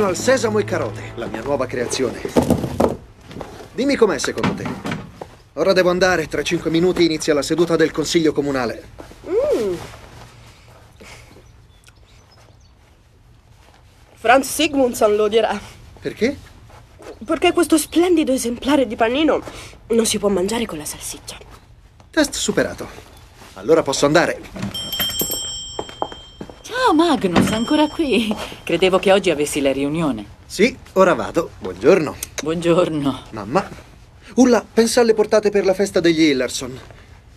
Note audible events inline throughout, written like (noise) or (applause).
Panino al sesamo e carote, la mia nuova creazione. Dimmi com'è secondo te? Ora devo andare, tra cinque minuti inizia la seduta del consiglio comunale. Franz Sigmundsson lo dirà. Perché? Perché questo splendido esemplare di panino non si può mangiare con la salsiccia. Test superato. Allora posso andare. Magnus, ancora qui. Credevo che oggi avessi la riunione. Sì, ora vado. Buongiorno. Buongiorno. Mamma. Ulla, pensa alle portate per la festa degli Hillerson.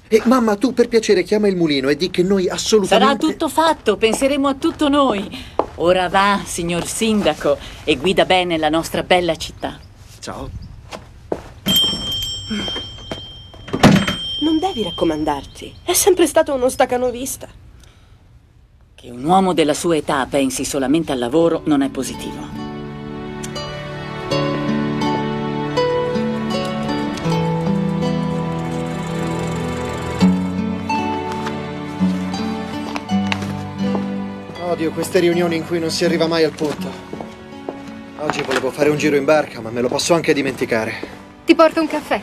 E mamma, tu per piacere chiama il mulino e di che noi assolutamente... Sarà tutto fatto, penseremo a tutto noi. Ora va, signor sindaco, e guida bene la nostra bella città. Ciao. Non devi raccomandarti. È sempre stato uno stacanovista. Che un uomo della sua età pensi solamente al lavoro non è positivo. Odio queste riunioni in cui non si arriva mai al punto. Oggi volevo fare un giro in barca, ma me lo posso anche dimenticare. Ti porto un caffè.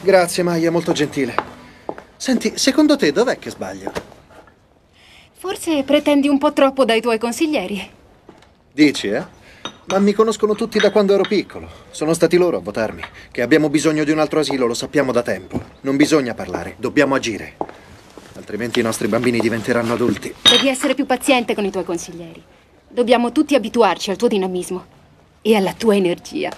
Grazie, Maya, molto gentile. Senti, secondo te dov'è che sbaglio? Forse pretendi un po' troppo dai tuoi consiglieri. Dici, eh? Ma mi conoscono tutti da quando ero piccolo. Sono stati loro a votarmi. Che abbiamo bisogno di un altro asilo lo sappiamo da tempo. Non bisogna parlare, dobbiamo agire. Altrimenti i nostri bambini diventeranno adulti. Devi essere più paziente con i tuoi consiglieri. Dobbiamo tutti abituarci al tuo dinamismo e alla tua energia.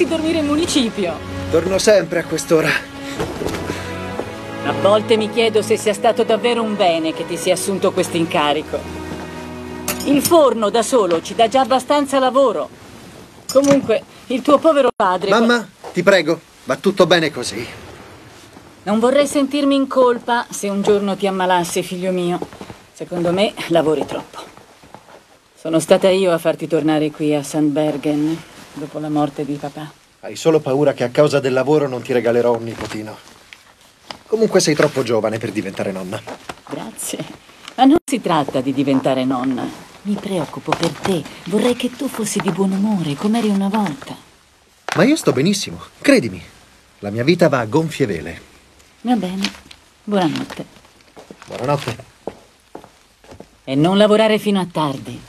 Volessi dormire in municipio. Torno sempre a quest'ora. A volte mi chiedo se sia stato davvero un bene che ti sia assunto questo incarico. Il forno da solo ci dà già abbastanza lavoro. Comunque, il tuo povero padre... Mamma, ti prego, va tutto bene così. Non vorrei sentirmi in colpa se un giorno ti ammalassi, figlio mio. Secondo me lavori troppo. Sono stata io a farti tornare qui a Sandbergen dopo la morte di papà. Hai solo paura che a causa del lavoro non ti regalerò un nipotino. Comunque sei troppo giovane per diventare nonna. Grazie. Ma non si tratta di diventare nonna. Mi preoccupo per te. Vorrei che tu fossi di buon umore, come eri una volta. Ma io sto benissimo, credimi. La mia vita va a gonfie vele. Va bene. Buonanotte. Buonanotte. E non lavorare fino a tardi.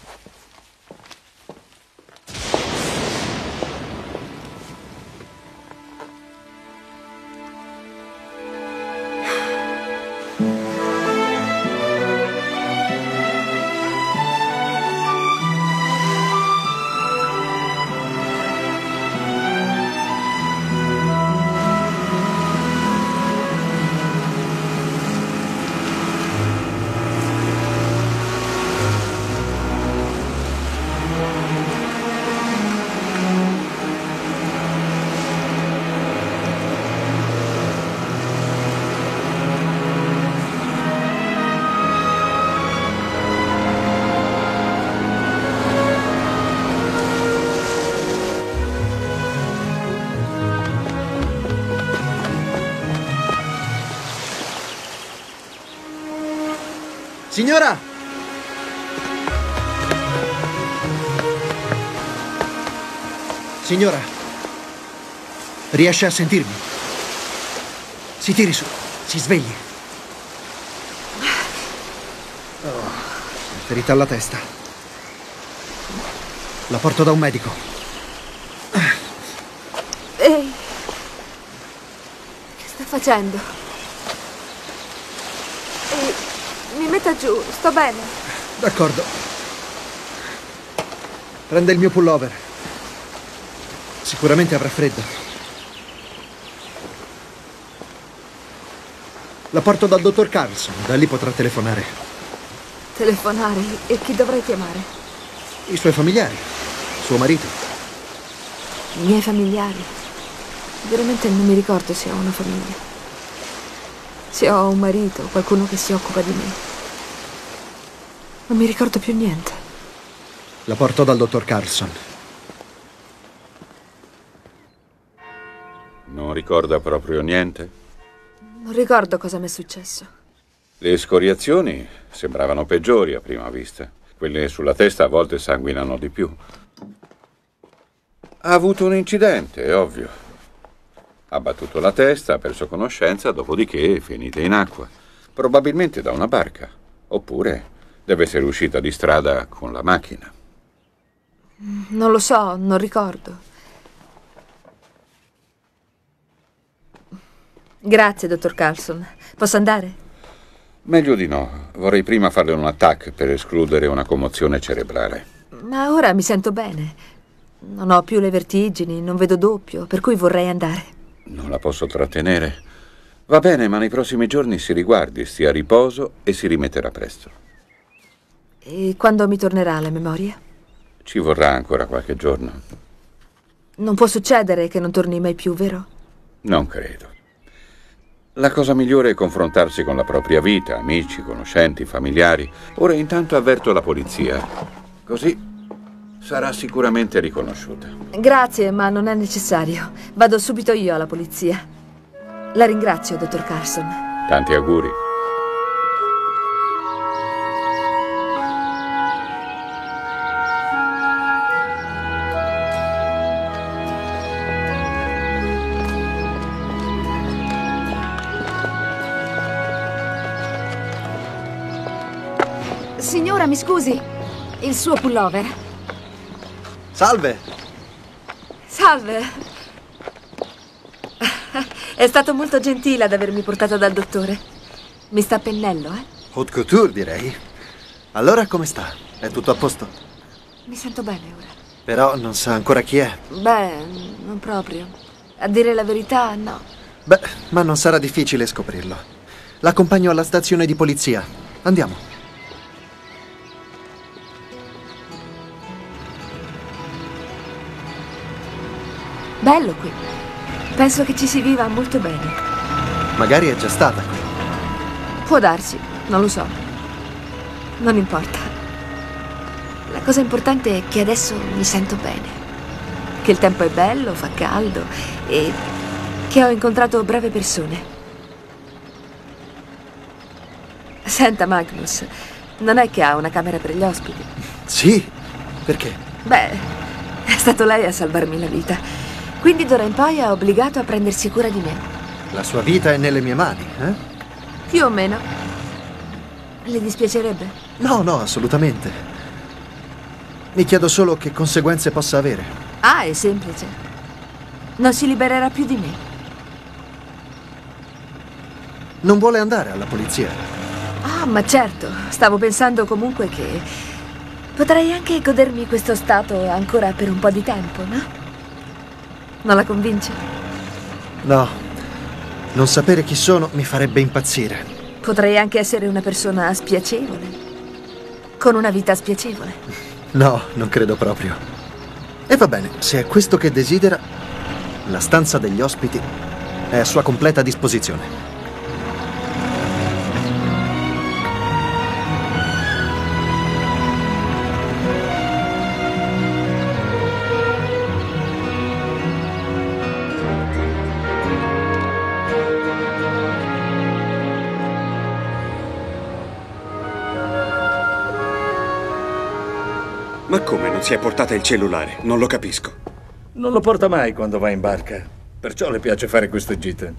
Signora, riesce a sentirmi? Si tiri su, si svegli. Oh, ferita alla testa. La porto da un medico. Ehi, che sta facendo? Ehi, mi metta giù, sto bene. D'accordo. Prende il mio pullover. Sicuramente avrà freddo. La porto dal dottor Carlson, da lì potrà telefonare. Telefonare e chi dovrei chiamare? I suoi familiari, suo marito. I miei familiari. Veramente non mi ricordo se ho una famiglia. Se ho un marito, qualcuno che si occupa di me. Non mi ricordo più niente. La porto dal dottor Carlson. Non ricorda proprio niente? Non ricordo cosa mi è successo. Le scoriazioni sembravano peggiori a prima vista. Quelle sulla testa a volte sanguinano di più. Ha avuto un incidente, è ovvio. Ha battuto la testa, ha perso conoscenza, dopodiché è finita in acqua. Probabilmente da una barca. Oppure deve essere uscita di strada con la macchina. Non lo so, non ricordo. Grazie, dottor Carlson. Posso andare? Meglio di no. Vorrei prima farle un attacco per escludere una commozione cerebrale. Ma ora mi sento bene. Non ho più le vertigini, non vedo doppio, per cui vorrei andare. Non la posso trattenere. Va bene, ma nei prossimi giorni si riguardi, stia a riposo e si rimetterà presto. E quando mi tornerà la memoria? Ci vorrà ancora qualche giorno. Non può succedere che non torni mai più, vero? Non credo. La cosa migliore è confrontarsi con la propria vita, amici, conoscenti, familiari. Ora intanto avverto la polizia. Così sarà sicuramente riconosciuta. Grazie, ma non è necessario. Vado subito io alla polizia. La ringrazio, dottor Carson. Tanti auguri. Mi scusi, il suo pullover. Salve! Salve. È stato molto gentile ad avermi portato dal dottore. Mi sta a pennello, eh? Haute couture, direi. Allora come sta? È tutto a posto? Mi sento bene ora. Però non sa ancora chi è. Beh, non proprio. A dire la verità, no. Beh, ma non sarà difficile scoprirlo. L'accompagno alla stazione di polizia. Andiamo. Bello qui. Penso che ci si viva molto bene. Magari è già stata qui. Può darsi, non lo so. Non importa. La cosa importante è che adesso mi sento bene. Che il tempo è bello, fa caldo e che ho incontrato brave persone. Senta, Magnus, non è che ha una camera per gli ospiti? Sì? Perché? Beh, è stato lei a salvarmi la vita. Quindi d'ora in poi è obbligato a prendersi cura di me. La sua vita è nelle mie mani, eh? Più o meno. Le dispiacerebbe? No, no, assolutamente. Mi chiedo solo che conseguenze possa avere. Ah, è semplice. Non si libererà più di me. Non vuole andare alla polizia. Ah, ma certo. Stavo pensando comunque che potrei anche godermi questo stato ancora per un po' di tempo, no? Non la convince? No. Non sapere chi sono mi farebbe impazzire. Potrei anche essere una persona spiacevole. Con una vita spiacevole. No, non credo proprio. E va bene, se è questo che desidera, la stanza degli ospiti è a sua completa disposizione. Ma come non si è portata il cellulare? Non lo capisco. Non lo porta mai quando va in barca, perciò le piace fare queste gite.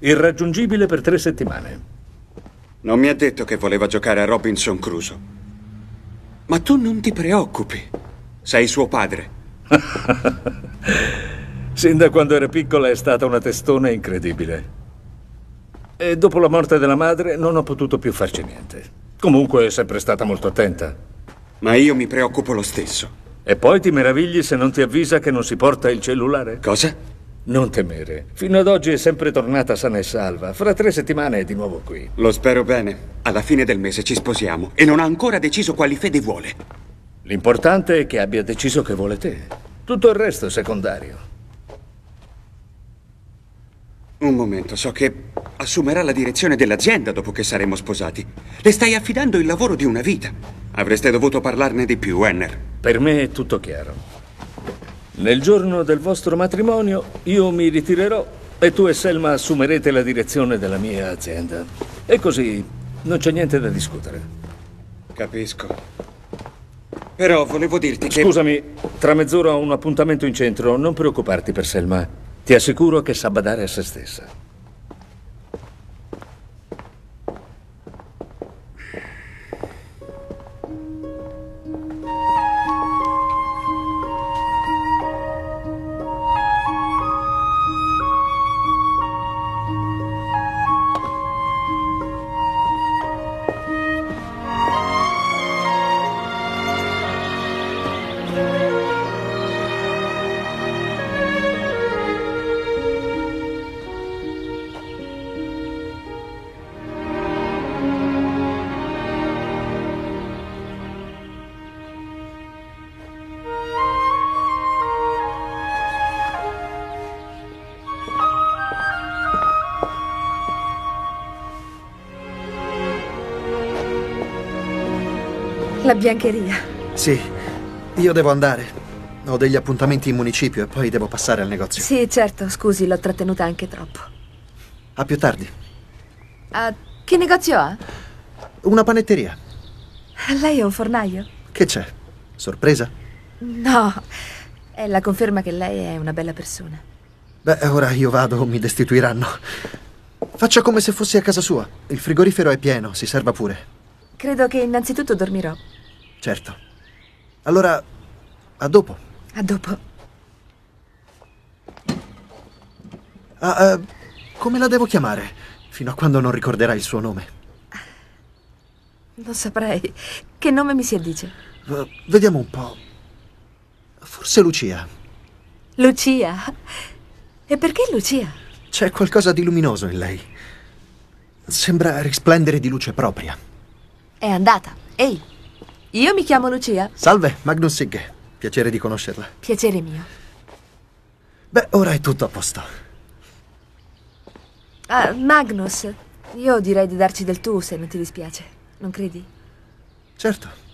Irraggiungibile per tre settimane. Non mi ha detto che voleva giocare a Robinson Crusoe. Ma tu non ti preoccupi. Sei suo padre. (laughs) Sin da quando era piccola è stata una testona incredibile. E dopo la morte della madre non ho potuto più farci niente. Comunque è sempre stata molto attenta. Ma io mi preoccupo lo stesso. E poi ti meravigli se non ti avvisa che non si porta il cellulare? Cosa? Non temere. Fino ad oggi è sempre tornata sana e salva. Fra tre settimane è di nuovo qui. Lo spero bene. Alla fine del mese ci sposiamo e non ha ancora deciso quali fede vuole. L'importante è che abbia deciso che vuole te. Tutto il resto è secondario. Un momento, so che assumerà la direzione dell'azienda dopo che saremo sposati. Le stai affidando il lavoro di una vita. Avreste dovuto parlarne di più, Enner. Per me è tutto chiaro. Nel giorno del vostro matrimonio io mi ritirerò e tu e Selma assumerete la direzione della mia azienda. E così non c'è niente da discutere. Capisco. Però volevo dirti che... Scusami, tra mezz'ora ho un appuntamento in centro. Non preoccuparti per Selma. Ti assicuro che sa badare a se stessa. La biancheria. Sì, io devo andare. Ho degli appuntamenti in municipio e poi devo passare al negozio. Sì, certo, scusi, l'ho trattenuta anche troppo. A più tardi. Ah, che negozio ha? Una panetteria. Lei è un fornaio? Che c'è? Sorpresa? No, è la conferma che lei è una bella persona. Beh, ora io vado mi destituiranno. Faccia come se fossi a casa sua. Il frigorifero è pieno, si serva pure. Credo che innanzitutto dormirò. Certo. Allora, a dopo. A dopo. Ah, eh, come la devo chiamare? Fino a quando non ricorderai il suo nome. Non saprei. Che nome mi si addice? Eh, vediamo un po'. Forse Lucia. Lucia. E perché Lucia? C'è qualcosa di luminoso in lei. Sembra risplendere di luce propria. È andata. Ehi, io mi chiamo Lucia. Salve, Magnus Sigge. Piacere di conoscerla. Piacere mio. Beh, ora è tutto a posto. Ah, Magnus, io direi di darci del tu se non ti dispiace. Non credi? Certo.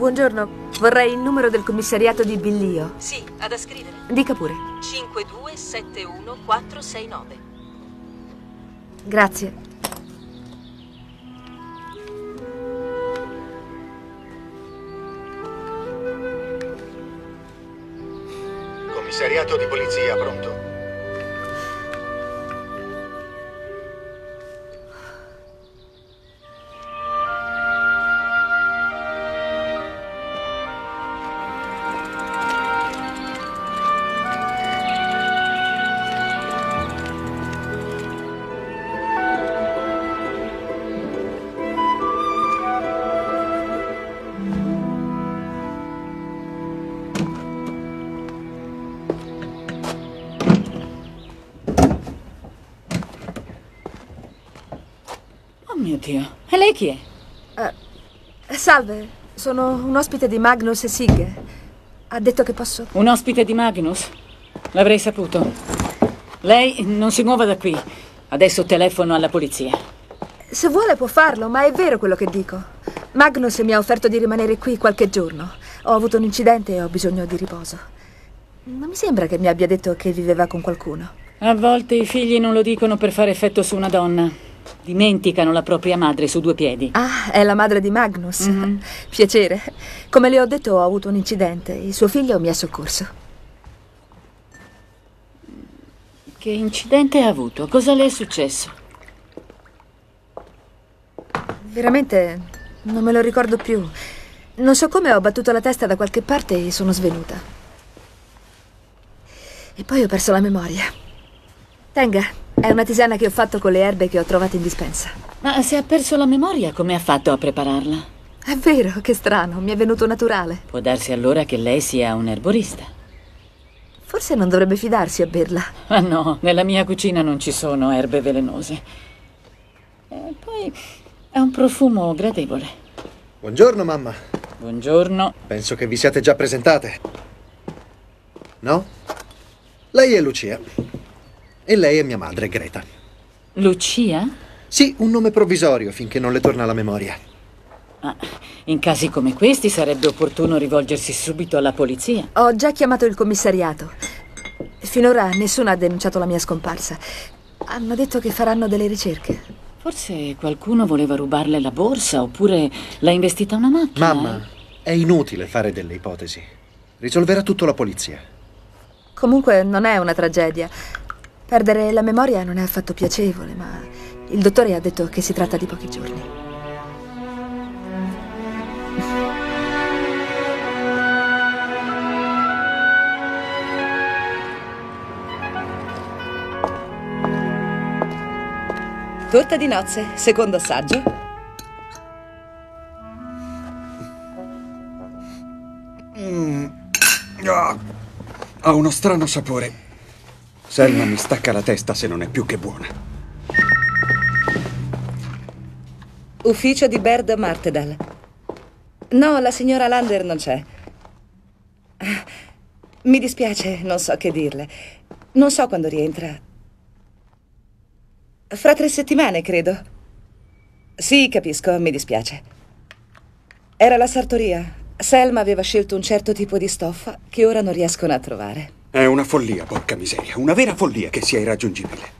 Buongiorno. Vorrei il numero del commissariato di Billio. Sì, ad scrivere. Dica pure. 5271469. Grazie. Commissariato di polizia, pronto. Sono un ospite di Magnus e Sigge. Ha detto che posso... Un ospite di Magnus? L'avrei saputo. Lei non si muova da qui. Adesso telefono alla polizia. Se vuole può farlo, ma è vero quello che dico. Magnus mi ha offerto di rimanere qui qualche giorno. Ho avuto un incidente e ho bisogno di riposo. Non mi sembra che mi abbia detto che viveva con qualcuno. A volte i figli non lo dicono per fare effetto su una donna. Dimenticano la propria madre su due piedi. Ah, è la madre di Magnus. Piacere. Come le ho detto, ho avuto un incidente. Il suo figlio mi ha soccorso. Che incidente ha avuto? Cosa le è successo? Veramente non me lo ricordo più. Non so come ho battuto la testa da qualche parte e sono svenuta. E poi ho perso la memoria. Tenga, è una tisana che ho fatto con le erbe che ho trovato in dispensa. Ma se ha perso la memoria, come ha fatto a prepararla? È vero, che strano, mi è venuto naturale. Può darsi allora che lei sia un erborista. Forse non dovrebbe fidarsi a berla. Ah no, nella mia cucina non ci sono erbe velenose. E poi è un profumo gradevole. Buongiorno, mamma. Buongiorno. Penso che vi siate già presentate. No? Lei è Lucia. E lei è mia madre, Greta. Lucia? Sì, un nome provvisorio finché non le torna la memoria. Ah, in casi come questi sarebbe opportuno rivolgersi subito alla polizia. Ho già chiamato il commissariato. Finora nessuno ha denunciato la mia scomparsa. Hanno detto che faranno delle ricerche. Forse qualcuno voleva rubarle la borsa oppure l'ha investita una macchina. Mamma, è inutile fare delle ipotesi. Risolverà tutto la polizia. Comunque non è una tragedia. Perdere la memoria non è affatto piacevole, ma il dottore ha detto che si tratta di pochi giorni. Torta di nozze, secondo assaggio. Ah, ha uno strano sapore. Selma mi stacca la testa se non è più che buona. Ufficio di Baird Martedal. No, la signora Lander non c'è. Mi dispiace, non so che dirle. Non so quando rientra. Fra tre settimane, credo. Sì, capisco, mi dispiace. Era la sartoria. Selma aveva scelto un certo tipo di stoffa che ora non riescono a trovare. È una follia, porca miseria. Una vera follia che sia irraggiungibile.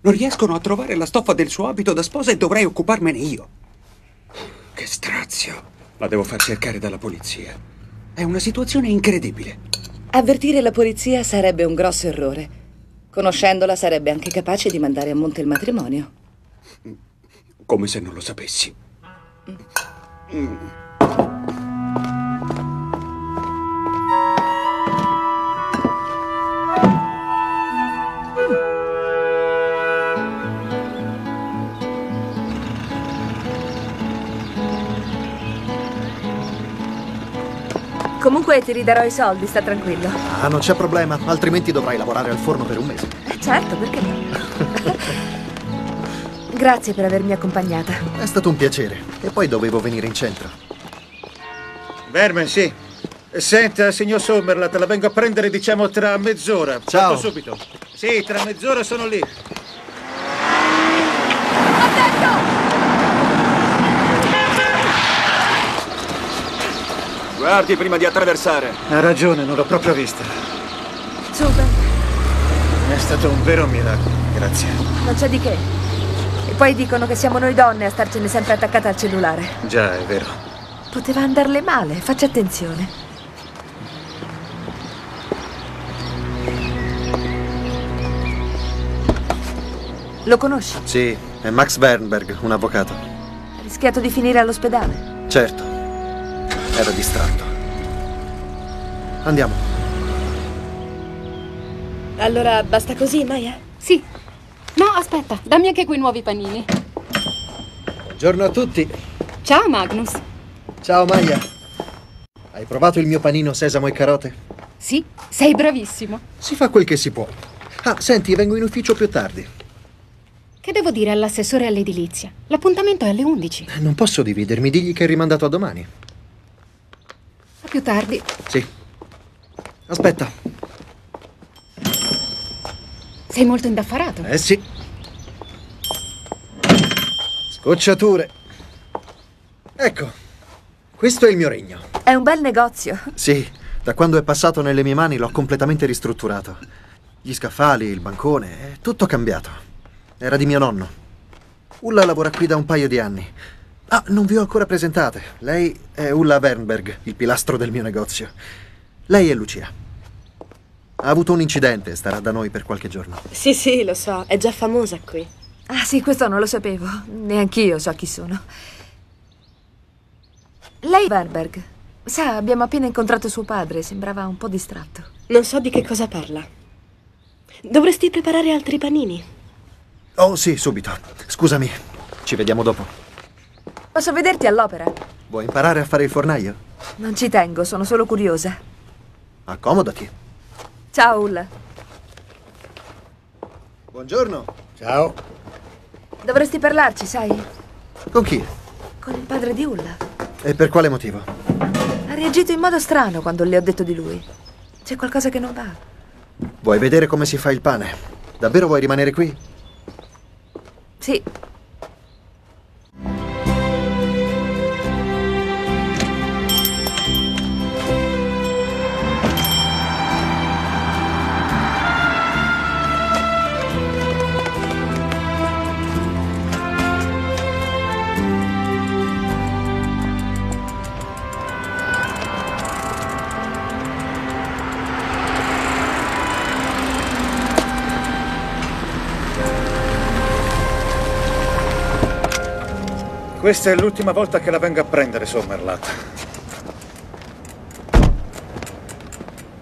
Non riescono a trovare la stoffa del suo abito da sposa e dovrei occuparmene io. Che strazio. La devo far cercare dalla polizia. È una situazione incredibile. Avvertire la polizia sarebbe un grosso errore. Conoscendola sarebbe anche capace di mandare a monte il matrimonio. Come se non lo sapessi. Comunque ti ridarò i soldi, sta tranquillo. Ah, non c'è problema, altrimenti dovrai lavorare al forno per un mese. Eh, certo, perché no? (laughs) Grazie per avermi accompagnata. È stato un piacere. E poi dovevo venire in centro. Berman, sì. Senta, signor Sommerla, te la vengo a prendere, diciamo, tra mezz'ora. Ciao. Parto subito. Sì, tra mezz'ora sono lì. Guardi prima di attraversare. Ha ragione, non l'ho proprio vista. Super, È stato un vero miracolo. Grazie. non c'è di che. E poi dicono che siamo noi donne a starcene sempre attaccate al cellulare. Già, è vero. Poteva andarle male, faccia attenzione. Lo conosci? Sì, è Max Bernberg, un avvocato. Ha rischiato di finire all'ospedale. Certo. Era distratto. Andiamo. Allora basta così, Maya? Sì. No, aspetta, dammi anche quei nuovi panini. Buongiorno a tutti. Ciao, Magnus. Ciao Maya. Hai provato il mio panino sesamo e carote? Sì, sei bravissimo. Si fa quel che si può. Ah, senti, vengo in ufficio più tardi. Che devo dire all'assessore all'edilizia? L'appuntamento è alle 11. Non posso dividermi, digli che è rimandato a domani. Più tardi. Sì. Aspetta. Sei molto indaffarato. Eh sì. Scocciature. Ecco, questo è il mio regno. È un bel negozio. Sì, da quando è passato nelle mie mani l'ho completamente ristrutturato. Gli scaffali, il bancone, è tutto cambiato. Era di mio nonno. Ulla lavora qui da un paio di anni. Ah, non vi ho ancora presentate. Lei è Ulla Wernberg, il pilastro del mio negozio. Lei è Lucia. Ha avuto un incidente e starà da noi per qualche giorno. Sì, sì, lo so, è già famosa qui. Ah sì, questo non lo sapevo. Neanch'io so chi sono. Lei Wernberg. Sa, abbiamo appena incontrato suo padre, sembrava un po' distratto. Non so di che cosa parla. Dovresti preparare altri panini. Oh sì, subito. Scusami. Ci vediamo dopo. Posso vederti all'opera? Vuoi imparare a fare il fornaio? Non ci tengo, sono solo curiosa. Accomodati. Ciao, Ulla. Buongiorno. Ciao. Dovresti parlarci, sai? Con chi? Con il padre di Ulla. E per quale motivo? Ha reagito in modo strano quando le ho detto di lui. C'è qualcosa che non va. Vuoi vedere come si fa il pane? Davvero vuoi rimanere qui? Sì. Questa è l'ultima volta che la vengo a prendere, Sommerlat.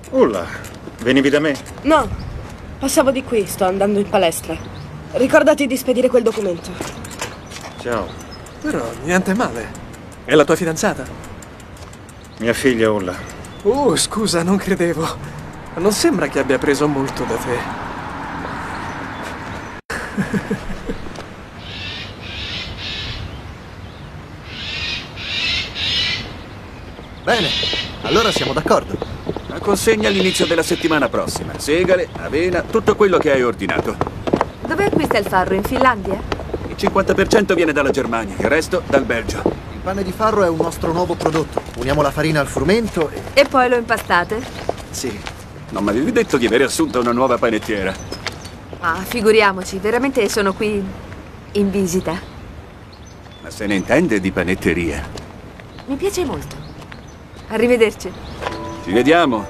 Ulla, venivi da me? No, passavo di qui, sto andando in palestra. Ricordati di spedire quel documento. Ciao. Però niente male. È la tua fidanzata? Mia figlia Ulla. Oh, scusa, non credevo. Non sembra che abbia preso molto da te. (laughs) Bene, allora siamo d'accordo. La consegna all'inizio della settimana prossima. Segale, avena, tutto quello che hai ordinato. Dove acquista il farro? In Finlandia? Il 50% viene dalla Germania, il resto dal Belgio. Il pane di farro è un nostro nuovo prodotto. Uniamo la farina al frumento e... E poi lo impastate? Sì. Non mi avevi detto di aver assunto una nuova panettiera. Ah, figuriamoci, veramente sono qui in visita. Ma se ne intende di panetteria. Mi piace molto. Arrivederci. Ci vediamo.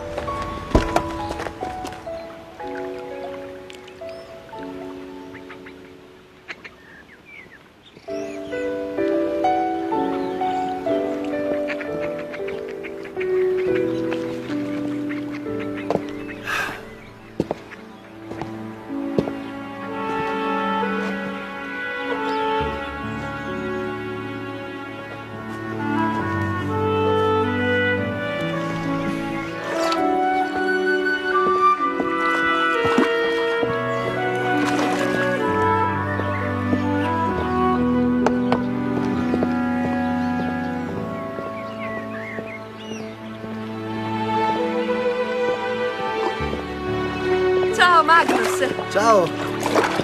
Ciao.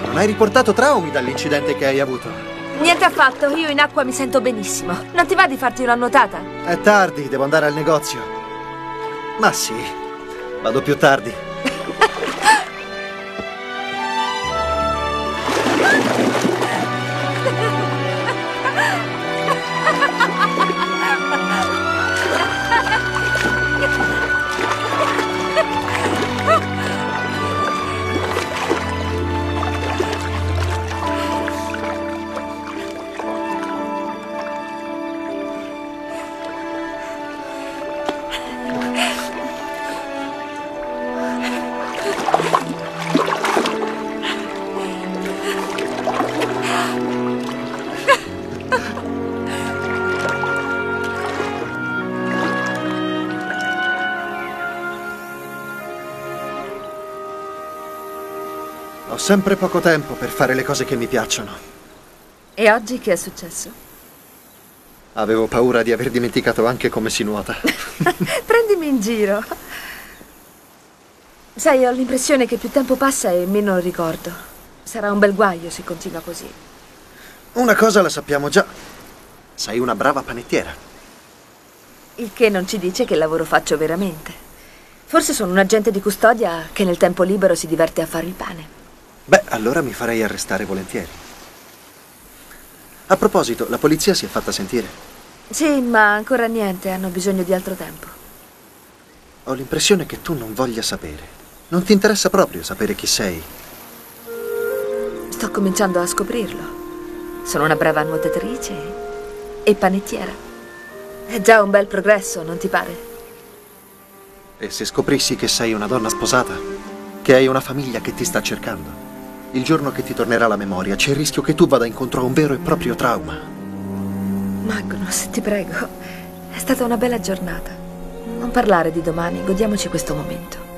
Non hai riportato traumi dall'incidente che hai avuto? Niente affatto, io in acqua mi sento benissimo. Non ti va di farti una nuotata? È tardi, devo andare al negozio. Ma sì, vado più tardi. Sempre poco tempo per fare le cose che mi piacciono. E oggi che è successo? Avevo paura di aver dimenticato anche come si nuota. (laughs) Prendimi in giro. Sai, ho l'impressione che più tempo passa e meno ricordo. Sarà un bel guaio se continua così. Una cosa la sappiamo già. Sei una brava panettiera. Il che non ci dice che lavoro faccio veramente. Forse sono un agente di custodia che nel tempo libero si diverte a fare il pane. Allora mi farei arrestare volentieri. A proposito, la polizia si è fatta sentire. Sì, ma ancora niente, hanno bisogno di altro tempo. Ho l'impressione che tu non voglia sapere. Non ti interessa proprio sapere chi sei. Sto cominciando a scoprirlo. Sono una brava nuotatrice e panettiera. È già un bel progresso, non ti pare? E se scoprissi che sei una donna sposata? Che hai una famiglia che ti sta cercando? Il giorno che ti tornerà la memoria c'è il rischio che tu vada incontro a un vero e proprio trauma. Magnus, ti prego. È stata una bella giornata. Non parlare di domani, godiamoci questo momento.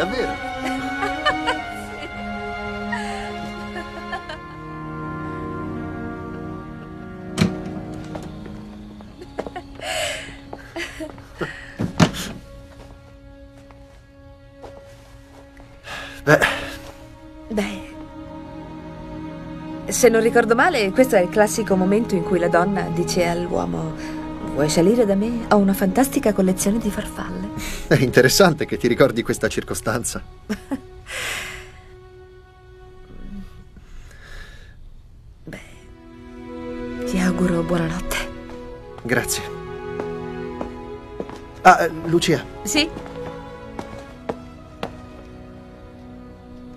Sì, davvero. Beh, Beh, se non ricordo male, questo è il classico momento in cui la donna dice all'uomo: Vuoi salire da me? Ho una fantastica collezione di farfalle. è interessante che ti ricordi questa circostanza. Ti auguro buonanotte. Grazie. Ah, eh, Lucia, Sì?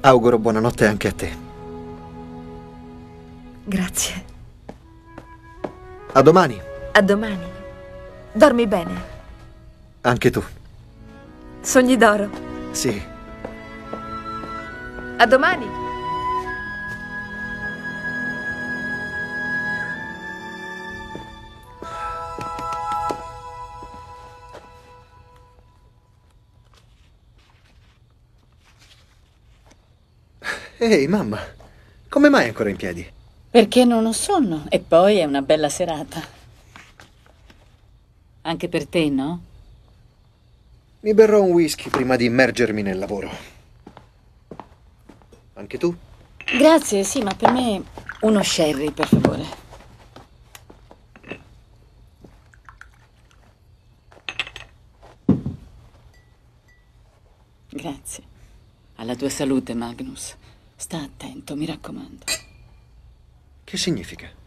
auguro buonanotte anche a te. Grazie. A domani, A domani. Dormi bene. anche tu. Sogni d'oro. Sì. A domani. Ehi, mamma, come mai ancora in piedi? Perché non ho sonno e poi è una bella serata. Anche per te, no? Mi berrò un whisky prima di immergermi nel lavoro. Anche tu? Grazie, sì, ma per me uno sherry, per favore. Grazie. Alla tua salute, Magnus. Sta attento, mi raccomando. Che significa?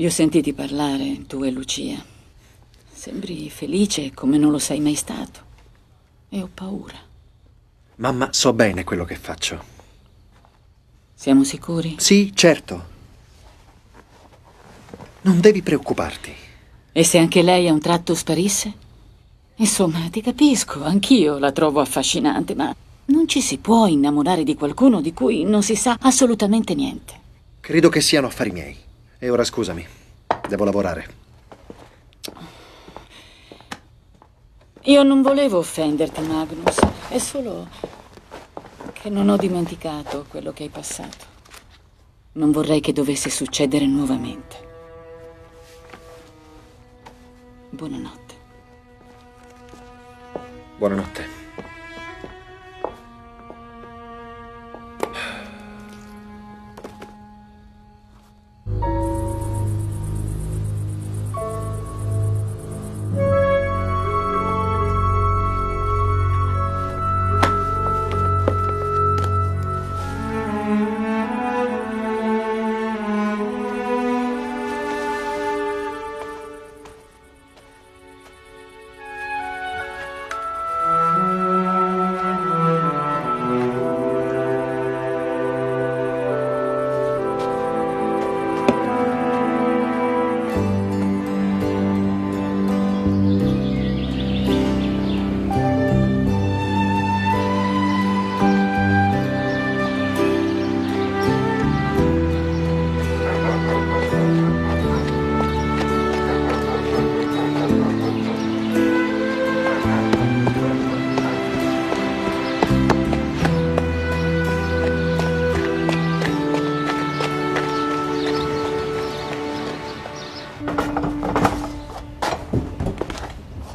Vi ho sentiti parlare, tu e Lucia. Sembri felice come non lo sei mai stato. E ho paura. Mamma, so bene quello che faccio. Siamo sicuri? Sì, certo. Non devi preoccuparti. E se anche lei a un tratto sparisse? Insomma, ti capisco, anch'io la trovo affascinante, ma non ci si può innamorare di qualcuno di cui non si sa assolutamente niente. Credo che siano affari miei. E ora scusami, devo lavorare. Io non volevo offenderti, Magnus. È solo che non ho dimenticato quello che hai passato. Non vorrei che dovesse succedere nuovamente. Buonanotte. Buonanotte. Thank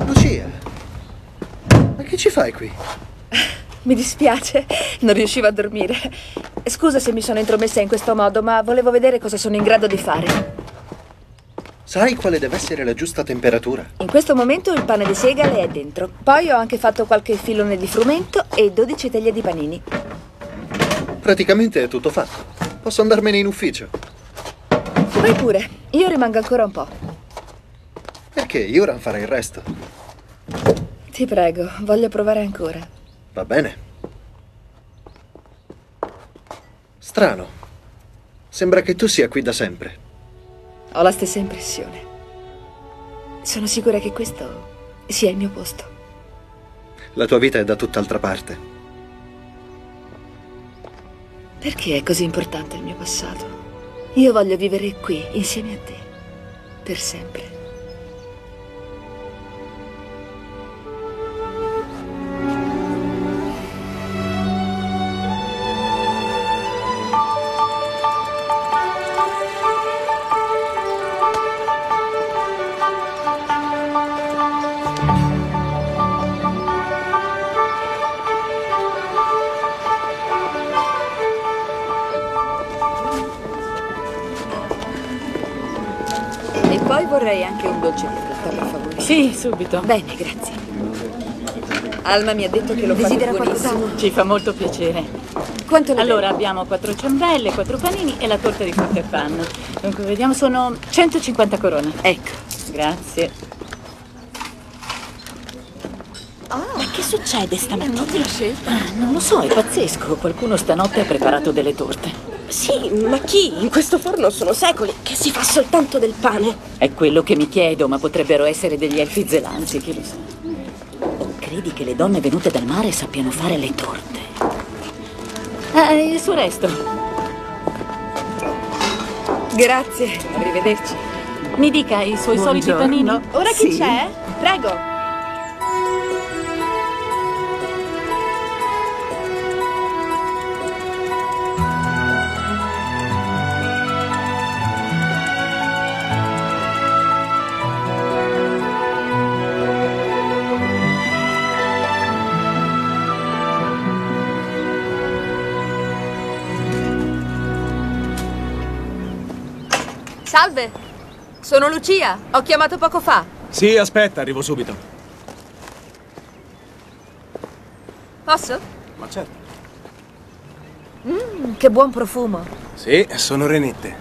Lucia, ma che ci fai qui? Mi dispiace, non riuscivo a dormire. Scusa se mi sono intromessa in questo modo, ma volevo vedere cosa sono in grado di fare. Sai quale deve essere la giusta temperatura? In questo momento il pane di segale è dentro. Poi ho anche fatto qualche filone di frumento e 12 teglie di panini. Praticamente è tutto fatto. Posso andarmene in ufficio. Vai pure, io rimango ancora un po'. Perché Joran farà il resto. Ti prego, voglio provare ancora. Va bene. Strano. Sembra che tu sia qui da sempre. Ho la stessa impressione. Sono sicura che questo sia il mio posto. La tua vita è da tutt'altra parte. Perché è così importante il mio passato? Io voglio vivere qui, insieme a te, per sempre. Vorrei anche un dolce di frutta, per favore. Sì, subito. Bene, grazie. Alma mi ha detto che lo Desidera fa buonissimo. Ci fa molto piacere. Quanto ne Allora, abbiamo quattro ciambelle, quattro panini e la torta di frutta e panno. Dunque, vediamo, sono 150 corone. Ecco. Grazie. Ma che succede stamattina? Ah, non lo so, è pazzesco. Qualcuno stanotte ha preparato delle torte. Sì, ma chi? In questo forno sono secoli che si fa soltanto del pane. È quello che mi chiedo, ma potrebbero essere degli elfi zelanzi, chi lo sa. O credi che le donne venute dal mare sappiano fare le torte? Ah, e il suo resto. Grazie, arrivederci. Mi dica i suoi soliti panini. Ora chi c'è? Prego. Salve, sono Lucia. Ho chiamato poco fa. Sì, aspetta, arrivo subito. Posso? Ma certo. Mmm, che buon profumo. Sì, sono renette.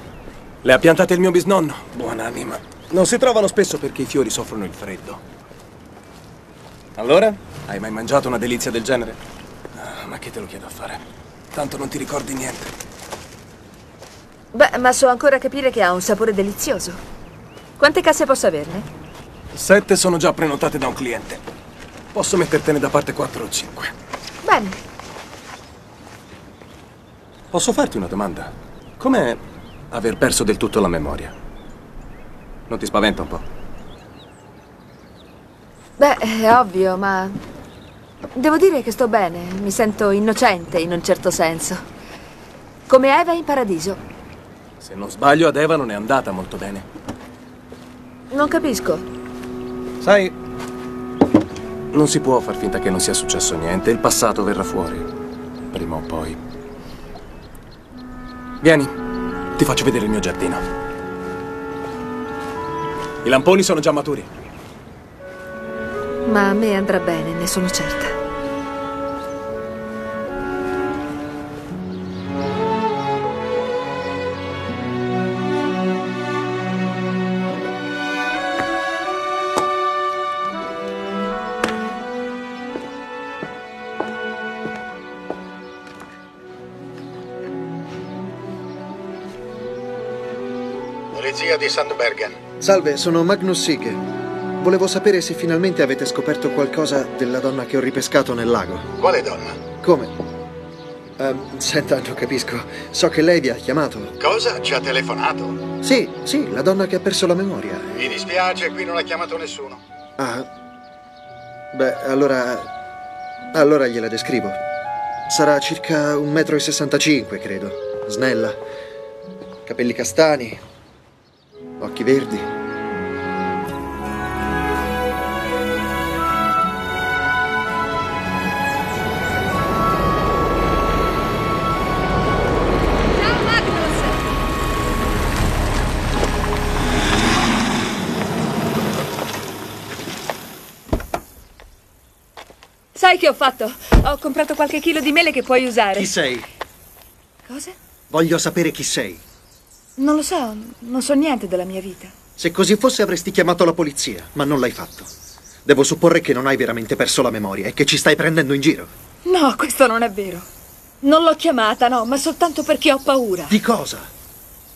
Le ha piantate il mio bisnonno. Buonanima. Non si trovano spesso perché i fiori soffrono il freddo. Allora? Hai mai mangiato una delizia del genere? Ah, ma che te lo chiedo a fare? Tanto non ti ricordi niente. Beh, ma so ancora capire che ha un sapore delizioso. Quante casse posso averne? Sette sono già prenotate da un cliente. Posso mettertene da parte quattro o cinque. Bene. Posso farti una domanda? Com'è aver perso del tutto la memoria? Non ti spaventa un po'? Beh, è ovvio, ma devo dire che sto bene. Mi sento innocente in un certo senso. Come Eva in paradiso. Se non sbaglio, ad Eva non è andata molto bene. Non capisco. Sai, non si può far finta che non sia successo niente. Il passato verrà fuori. Prima o poi. Vieni, ti faccio vedere il mio giardino. I lamponi sono già maturi. Ma a me andrà bene, ne sono certa. Di Sandbergen. Salve, sono Magnus Sigge. Volevo sapere se finalmente avete scoperto qualcosa della donna che ho ripescato nel lago. Quale donna? Come? Ehm, senta, non capisco. So che lei vi ha chiamato. Cosa? Ci ha telefonato? Sì, sì, la donna che ha perso la memoria. Mi dispiace, qui non ha chiamato nessuno. Ah. Beh, allora. Allora gliela descrivo. Sarà circa 1,65 m, credo. Snella. Capelli castani. Occhi verdi. Sai che ho fatto? Ho comprato qualche chilo di mele che puoi usare. Chi sei? Cosa? Voglio sapere chi sei. Non lo so, non so niente della mia vita. Se così fosse avresti chiamato la polizia, ma non l'hai fatto. Devo supporre che non hai veramente perso la memoria e che ci stai prendendo in giro. No, questo non è vero. Non l'ho chiamata, no, ma soltanto perché ho paura. Di cosa?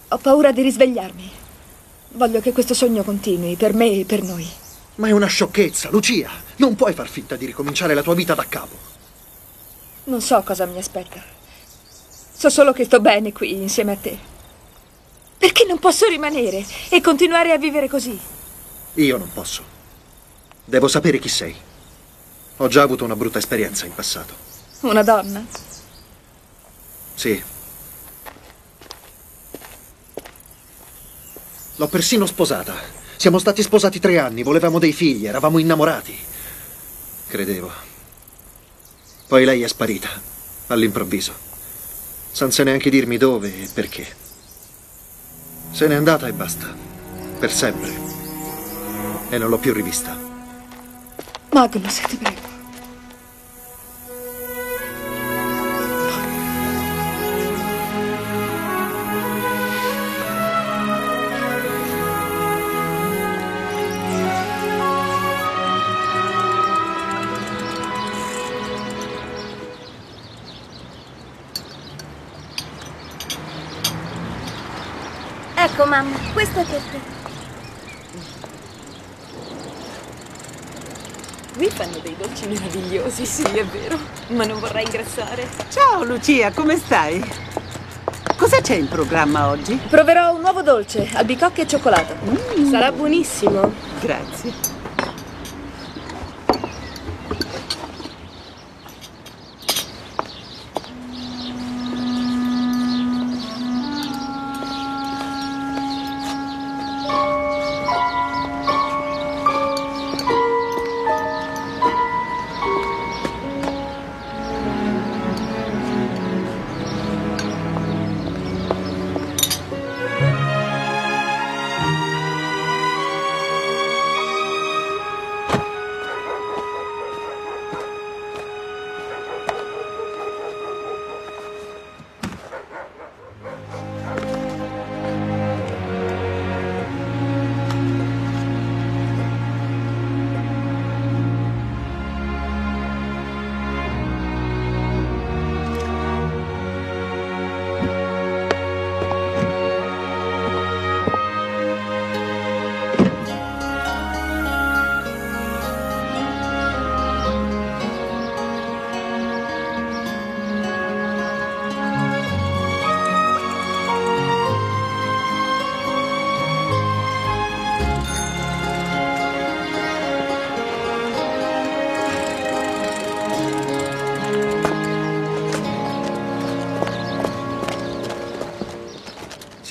Ho paura di risvegliarmi. Voglio che questo sogno continui, per me e per noi. Ma è una sciocchezza, Lucia. Non puoi far finta di ricominciare la tua vita da capo. Non so cosa mi aspetta. So solo che sto bene qui insieme a te. Perché non posso rimanere e continuare a vivere così? Io non posso. Devo sapere chi sei. Ho già avuto una brutta esperienza in passato. Una donna? Sì. L'ho persino sposata. Siamo stati sposati tre anni, volevamo dei figli, eravamo innamorati. Credevo. Poi lei è sparita, all'improvviso, senza neanche dirmi dove e perché. Se n'è andata e basta, per sempre. E non l'ho più rivista. Magnus, ti prego. Ecco, mamma, questo è per te. Qui fanno dei dolci meravigliosi, sì, è vero. Ma non vorrei ingrassare. Ciao Lucia, come stai? Cosa c'è in programma oggi? Proverò un nuovo dolce, albicocche e cioccolato. Sarà buonissimo. Grazie.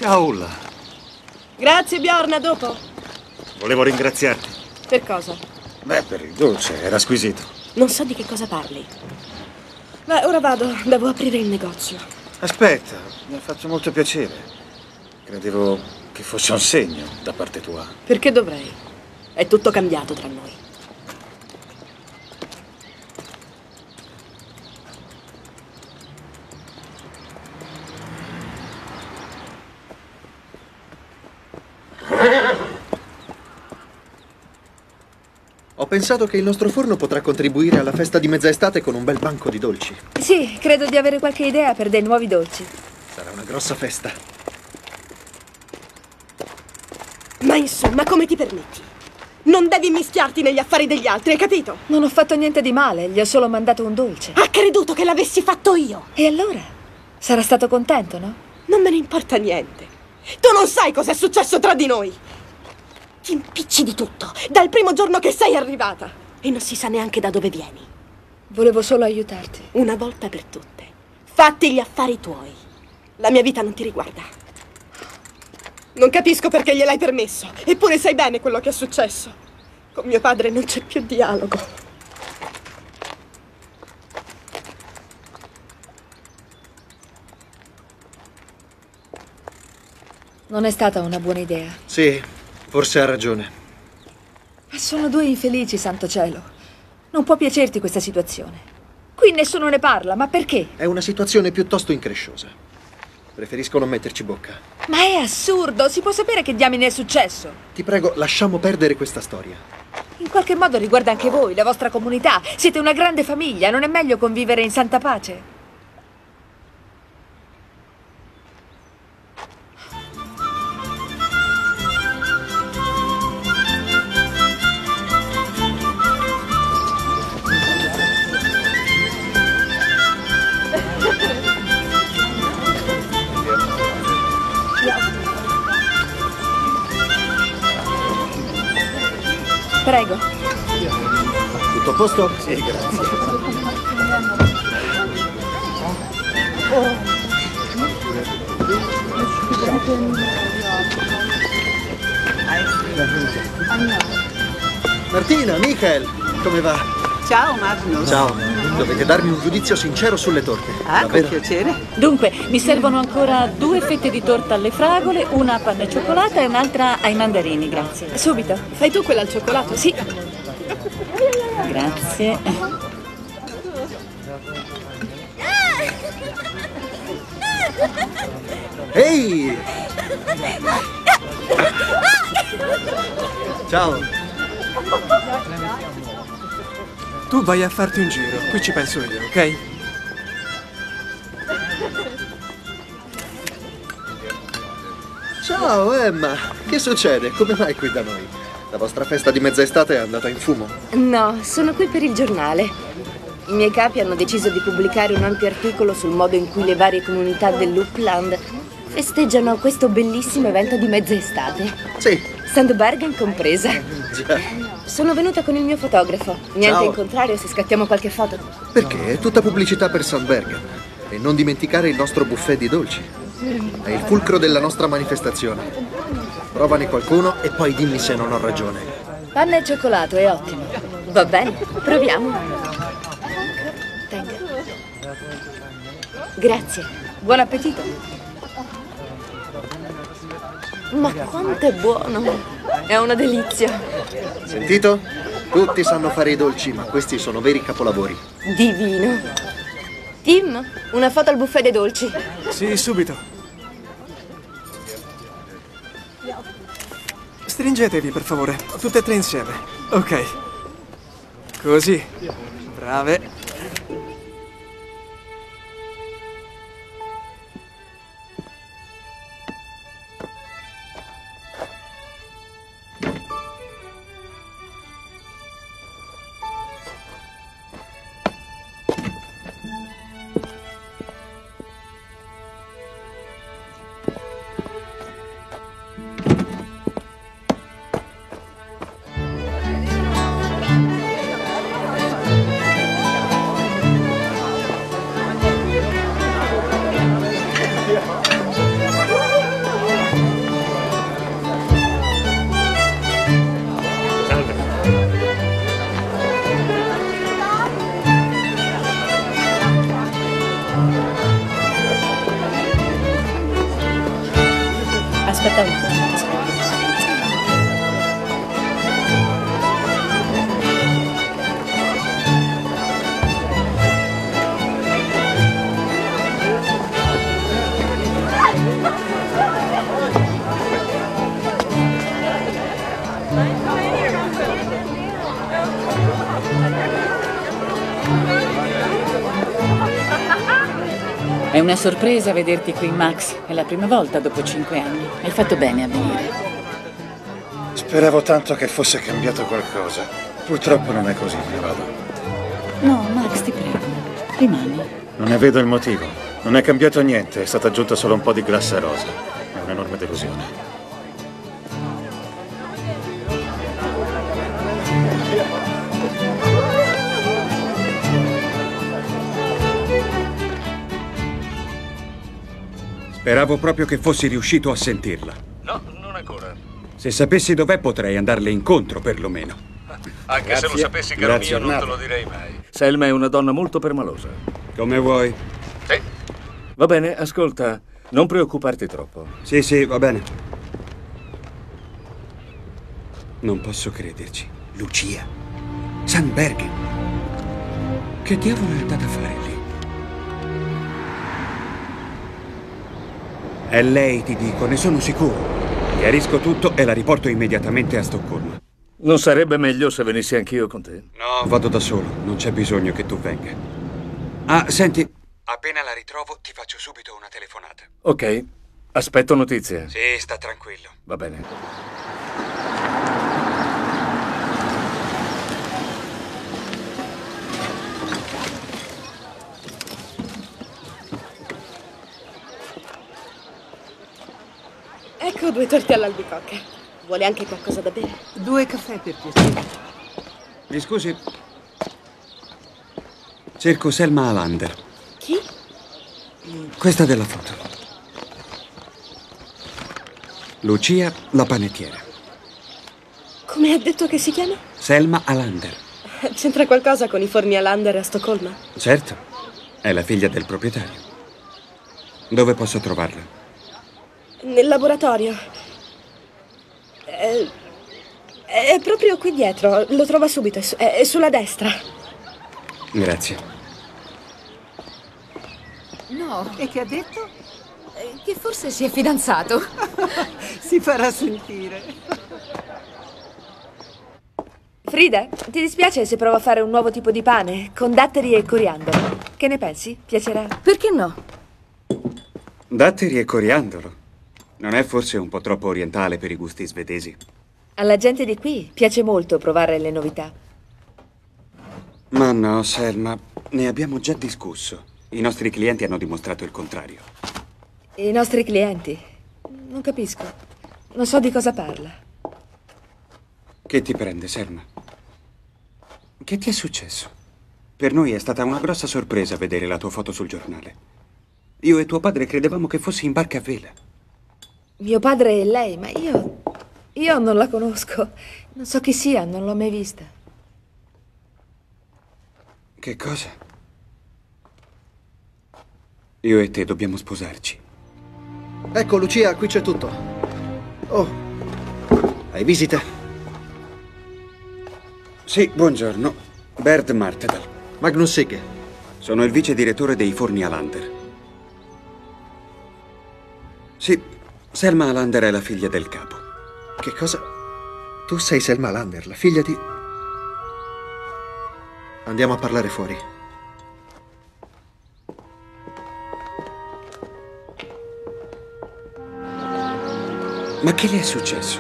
Ciao Grazie, Bjorn, a dopo. volevo ringraziarti. Per cosa? Beh, per il dolce, era squisito. Non so di che cosa parli. Beh, ora vado, devo aprire il negozio. Aspetta, mi ha fatto molto piacere. Credevo che fosse un segno da parte tua. Perché dovrei? È tutto cambiato tra noi. Pensato che il nostro forno potrà contribuire alla festa di mezza estate con un bel banco di dolci. Sì, credo di avere qualche idea per dei nuovi dolci. Sarà una grossa festa. Ma insomma, come ti permetti? Non devi mischiarti negli affari degli altri, hai capito? Non ho fatto niente di male, gli ho solo mandato un dolce. Ha creduto che l'avessi fatto io. E allora? Sarà stato contento, no? Non me ne importa niente. Tu non sai cosa è successo tra di noi. Ti impicci di tutto, dal primo giorno che sei arrivata. E non si sa neanche da dove vieni. Volevo solo aiutarti. Una volta per tutte. Fatti gli affari tuoi. La mia vita non ti riguarda. Non capisco perché gliel'hai permesso. Eppure sai bene quello che è successo. Con mio padre non c'è più dialogo. Non è stata una buona idea. Sì, forse ha ragione. Ma sono due infelici, santo cielo. Non può piacerti questa situazione. Qui nessuno ne parla, ma perché? È una situazione piuttosto incresciosa. Preferisco non metterci bocca. Ma è assurdo, si può sapere che diamine è successo. Ti prego, lasciamo perdere questa storia. In qualche modo riguarda anche voi, la vostra comunità. Siete una grande famiglia, non è meglio convivere in santa pace? Posto? Sì, grazie. Martina, Michael, come va? Ciao Magnus. Ciao. Dovete darmi un giudizio sincero sulle torte. Ah, con Davvero? piacere. Dunque, mi servono ancora due fette di torta alle fragole, una a panna e cioccolata e un'altra ai mandarini, grazie. Subito. Fai tu quella al cioccolato? Sì. Grazie. Ehi! Ciao. Tu vai a farti un giro, qui ci penso io, ok? Ciao Emma, che succede? Come mai qui da noi? La vostra festa di mezza estate è andata in fumo? No, sono qui per il giornale. I miei capi hanno deciso di pubblicare un ampio articolo sul modo in cui le varie comunità dell'Upland festeggiano questo bellissimo evento di mezza estate. Sì. Sandbergen compresa. Già. Sono venuta con il mio fotografo. Niente Ciao. in contrario se scattiamo qualche foto. Perché è tutta pubblicità per Sandbergen. E non dimenticare il nostro buffet di dolci. È il fulcro della nostra manifestazione. Provane qualcuno e poi dimmi se non ho ragione. Panna e cioccolato, è ottimo. Va bene, proviamo. Tenga. Grazie. Buon appetito. Ma quanto è buono! È una delizia. Sentito? Tutti sanno fare i dolci, ma questi sono veri capolavori. Divino. Tim, una foto al buffet dei dolci. Sì, subito. Stringetevi, per favore, tutte e tre insieme. Ok. Così. Brave. Una sorpresa vederti qui, Max. È la prima volta dopo cinque anni. Hai fatto bene a venire. Speravo tanto che fosse cambiato qualcosa. Purtroppo non è così, ne vado. No, Max, ti prego. Rimani. Non ne vedo il motivo. Non è cambiato niente, è stata aggiunta solo un po' di glassa rosa. È un'enorme delusione. Speravo proprio che fossi riuscito a sentirla. No, non ancora. Se sapessi dov'è potrei andarle incontro, perlomeno. Anche se lo Grazie. sapessi, caro Grazie, mio, non te lo direi mai. Selma è una donna molto permalosa. Come vuoi. Sì. Va bene, ascolta, non preoccuparti troppo. Sì, sì, va bene. Non posso crederci. Lucia. Sandbergen. Che diavolo è andata a fare lì? È lei, ti dico, ne sono sicuro. Chiarisco tutto e la riporto immediatamente a Stoccolma. Non sarebbe meglio se venissi anch'io con te? No, vado da solo, non c'è bisogno che tu venga. Ah, senti. Appena la ritrovo, ti faccio subito una telefonata. Ok, aspetto notizie. Sì, sta tranquillo. Va bene. Ecco due torte all'albicocca. Vuole anche qualcosa da bere? Due caffè per piacere. Mi scusi. Cerco Selma Alander. Chi? Questa della foto. Lucia la panettiera. Come ha detto che si chiama? Selma Alander. (laughs) C'entra qualcosa con i forni a Lander a Stoccolma? Certo, è la figlia del proprietario. Dove posso trovarla? Nel laboratorio. È, è proprio qui dietro, lo trova subito, è, è sulla destra. Grazie. No. E che ha detto? Eh, Che forse si è fidanzato. (laughs) Si farà sentire. Frida, ti dispiace se provo a fare un nuovo tipo di pane con datteri e coriandolo? Che ne pensi? Piacerà? Perché no? Datteri e coriandolo. Non è forse un po' troppo orientale per i gusti svedesi? Alla gente di qui piace molto provare le novità. Ma no, Selma, ne abbiamo già discusso. I nostri clienti hanno dimostrato il contrario. I nostri clienti? Non capisco. Non so di cosa parla. Che ti prende, Selma? Che ti è successo? Per noi è stata una grossa sorpresa vedere la tua foto sul giornale. Io e tuo padre credevamo che fossi in barca a vela. Mio padre e lei, ma io. Io non la conosco. Non so chi sia, non l'ho mai vista. Che cosa? Io e te dobbiamo sposarci. Ecco, Lucia, qui c'è tutto. Oh, hai visite? Sì, buongiorno. Bert Martedal. Magnus Sigge. Sono il vice direttore dei forni Alander. Sì, Selma Alander è la figlia del capo. Che cosa? Tu sei Selma Lander, la figlia di... Andiamo a parlare fuori. Ma che le è successo?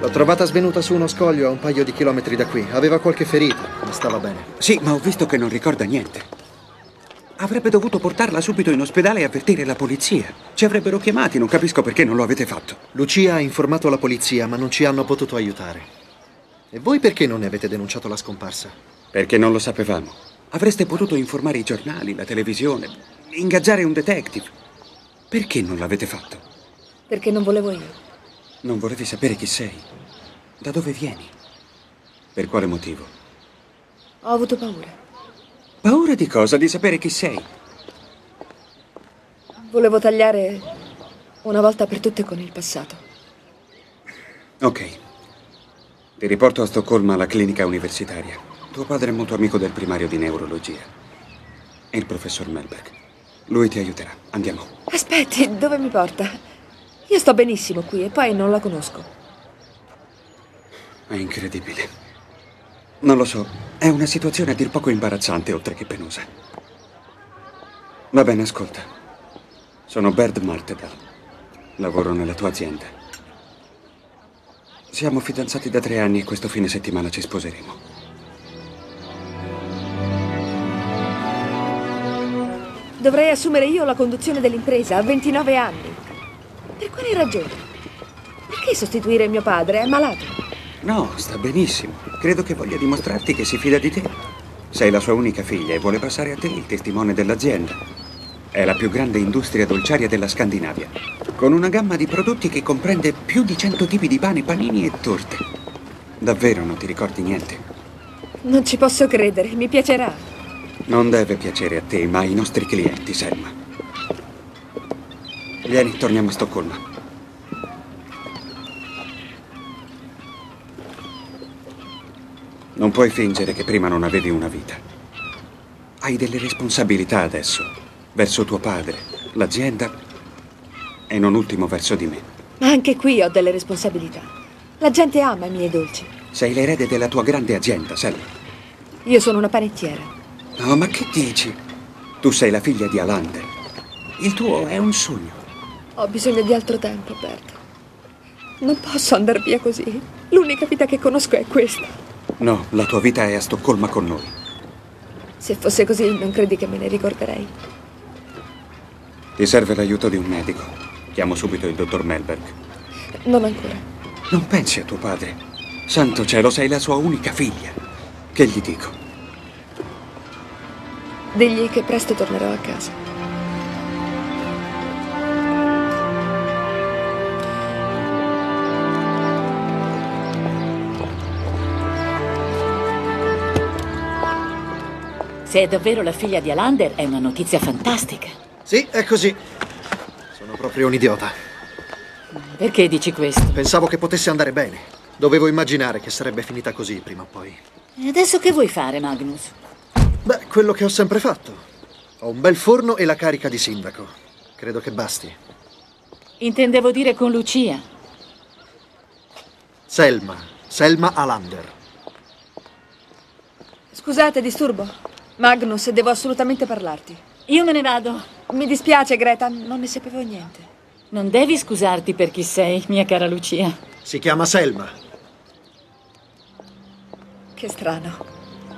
L'ho trovata svenuta su uno scoglio a un paio di chilometri da qui. Aveva qualche ferita, ma stava bene. Sì, ma ho visto che non ricorda niente. Avrebbe dovuto portarla subito in ospedale e avvertire la polizia. Ci avrebbero chiamati, non capisco perché non lo avete fatto. Lucia ha informato la polizia, ma non ci hanno potuto aiutare. E voi perché non ne avete denunciato la scomparsa? Perché non lo sapevamo. Avreste potuto informare i giornali, la televisione, ingaggiare un detective. Perché non l'avete fatto? Perché non volevo io. Non volevi sapere chi sei? Da dove vieni? Per quale motivo? Ho avuto paura. Paura di cosa? Di sapere chi sei? Volevo tagliare una volta per tutte con il passato. Ok. Ti riporto a Stoccolma alla clinica universitaria. Tuo padre è molto amico del primario di neurologia. E il professor Melberg. Lui ti aiuterà. Andiamo. Aspetti, dove mi porta? Io sto benissimo qui e poi non la conosco. È incredibile. Non lo so, è una situazione a dir poco imbarazzante oltre che penosa. Va bene, ascolta. Sono Bert Martedal. Lavoro nella tua azienda. Siamo fidanzati da tre anni e questo fine settimana ci sposeremo. Dovrei assumere io la conduzione dell'impresa a 29 anni. Per quale ragione? Perché sostituire mio padre? È malato. No, sta benissimo. Credo che voglia dimostrarti che si fida di te. Sei la sua unica figlia e vuole passare a te il testimone dell'azienda. È la più grande industria dolciaria della Scandinavia, con una gamma di prodotti che comprende più di 100 tipi di pane, panini e torte. Davvero non ti ricordi niente? Non ci posso credere, mi piacerà. Non deve piacere a te, ma ai nostri clienti, Selma. Vieni, torniamo a Stoccolma. Non puoi fingere che prima non avevi una vita. Hai delle responsabilità adesso, verso tuo padre, l'azienda e non ultimo verso di me. Ma anche qui ho delle responsabilità. La gente ama i miei dolci. Sei l'erede della tua grande azienda, Selma. Io sono una panettiera. No, ma che dici? Tu sei la figlia di Alander. Il tuo è un sogno. Ho bisogno di altro tempo, Bert. Non posso andare via così. L'unica vita che conosco è questa. No, la tua vita è a Stoccolma con noi. Se fosse così, non credi che me ne ricorderei. Ti serve l'aiuto di un medico. Chiamo subito il dottor Melberg. Non ancora. Non pensi a tuo padre. Santo cielo, sei la sua unica figlia. Che gli dico? Digli che presto tornerò a casa. Se è davvero la figlia di Alander, è una notizia fantastica. Sì, è così. Sono proprio un idiota. Perché dici questo? Pensavo che potesse andare bene. Dovevo immaginare che sarebbe finita così prima o poi. E adesso che vuoi fare, Magnus? Beh, quello che ho sempre fatto. Ho un bel forno e la carica di sindaco. Credo che basti. Intendevo dire con Lucia. Selma. Selma Alander. Scusate, disturbo. Magnus, devo assolutamente parlarti. Io me ne vado. Mi dispiace, Greta, non ne sapevo niente. Non devi scusarti per chi sei, mia cara Lucia. Si chiama Selma. Che strano.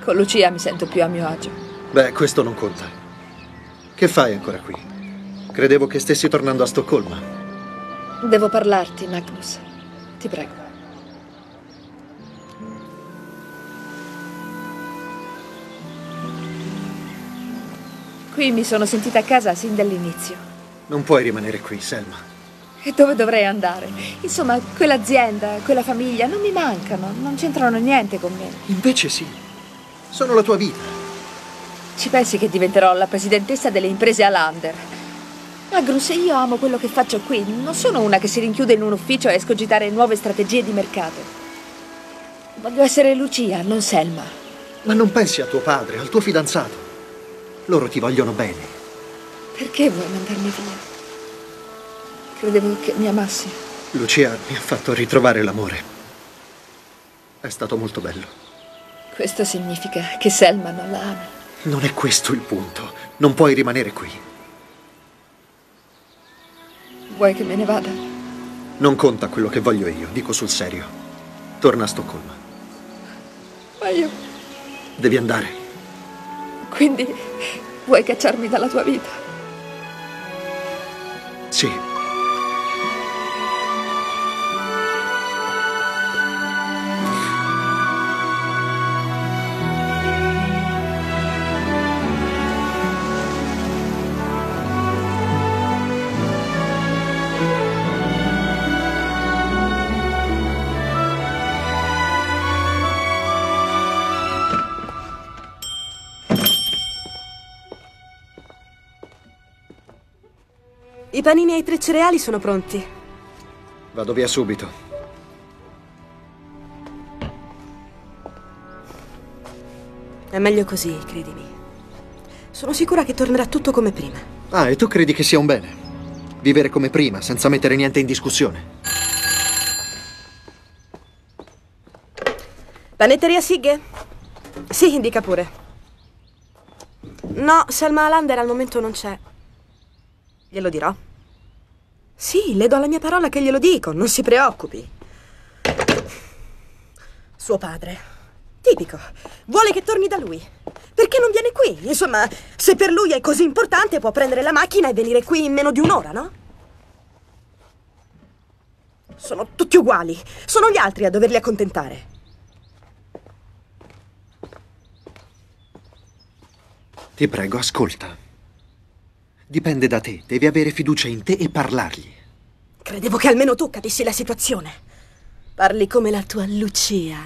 Con Lucia mi sento più a mio agio. Beh, questo non conta. Che fai ancora qui? Credevo che stessi tornando a Stoccolma. Devo parlarti, Magnus. Ti prego. Qui mi sono sentita a casa sin dall'inizio. Non puoi rimanere qui, Selma. E dove dovrei andare? Insomma, quell'azienda, quella famiglia non mi mancano, non c'entrano niente con me. Invece sì. Sono la tua vita. Ci pensi che diventerò la presidentessa delle imprese Alander? Magnus, io amo quello che faccio qui. Non sono una che si rinchiude in un ufficio a escogitare nuove strategie di mercato. Voglio essere Lucia, non Selma. Ma non pensi a tuo padre, al tuo fidanzato. Loro ti vogliono bene. Perché vuoi mandarmi via? Credevo che mi amassi. Lucia mi ha fatto ritrovare l'amore. È stato molto bello. Questo significa che Selma non la ama. Non è questo il punto. Non puoi rimanere qui. Vuoi che me ne vada? Non conta quello che voglio io, dico sul serio. Torna a Stoccolma. Ma io... Devi andare. Quindi vuoi cacciarmi dalla tua vita? Sì. I panini e i tre cereali sono pronti. Vado via subito. È meglio così, credimi. Sono sicura che tornerà tutto come prima. Ah, e tu credi che sia un bene? Vivere come prima, senza mettere niente in discussione. Panetteria Sighe? Sì, indica pure. No, Selma Alander al momento non c'è. Glielo dirò. Sì, le do la mia parola che glielo dico, non si preoccupi. Suo padre. Tipico. Vuole che torni da lui. Perché non viene qui? Insomma, se per lui è così importante, può prendere la macchina e venire qui in meno di un'ora, no? Sono tutti uguali. Sono gli altri a doverli accontentare. Ti prego, ascolta. Dipende da te. Devi avere fiducia in te e parlargli. Credevo che almeno tu capissi la situazione. Parli come la tua Lucia.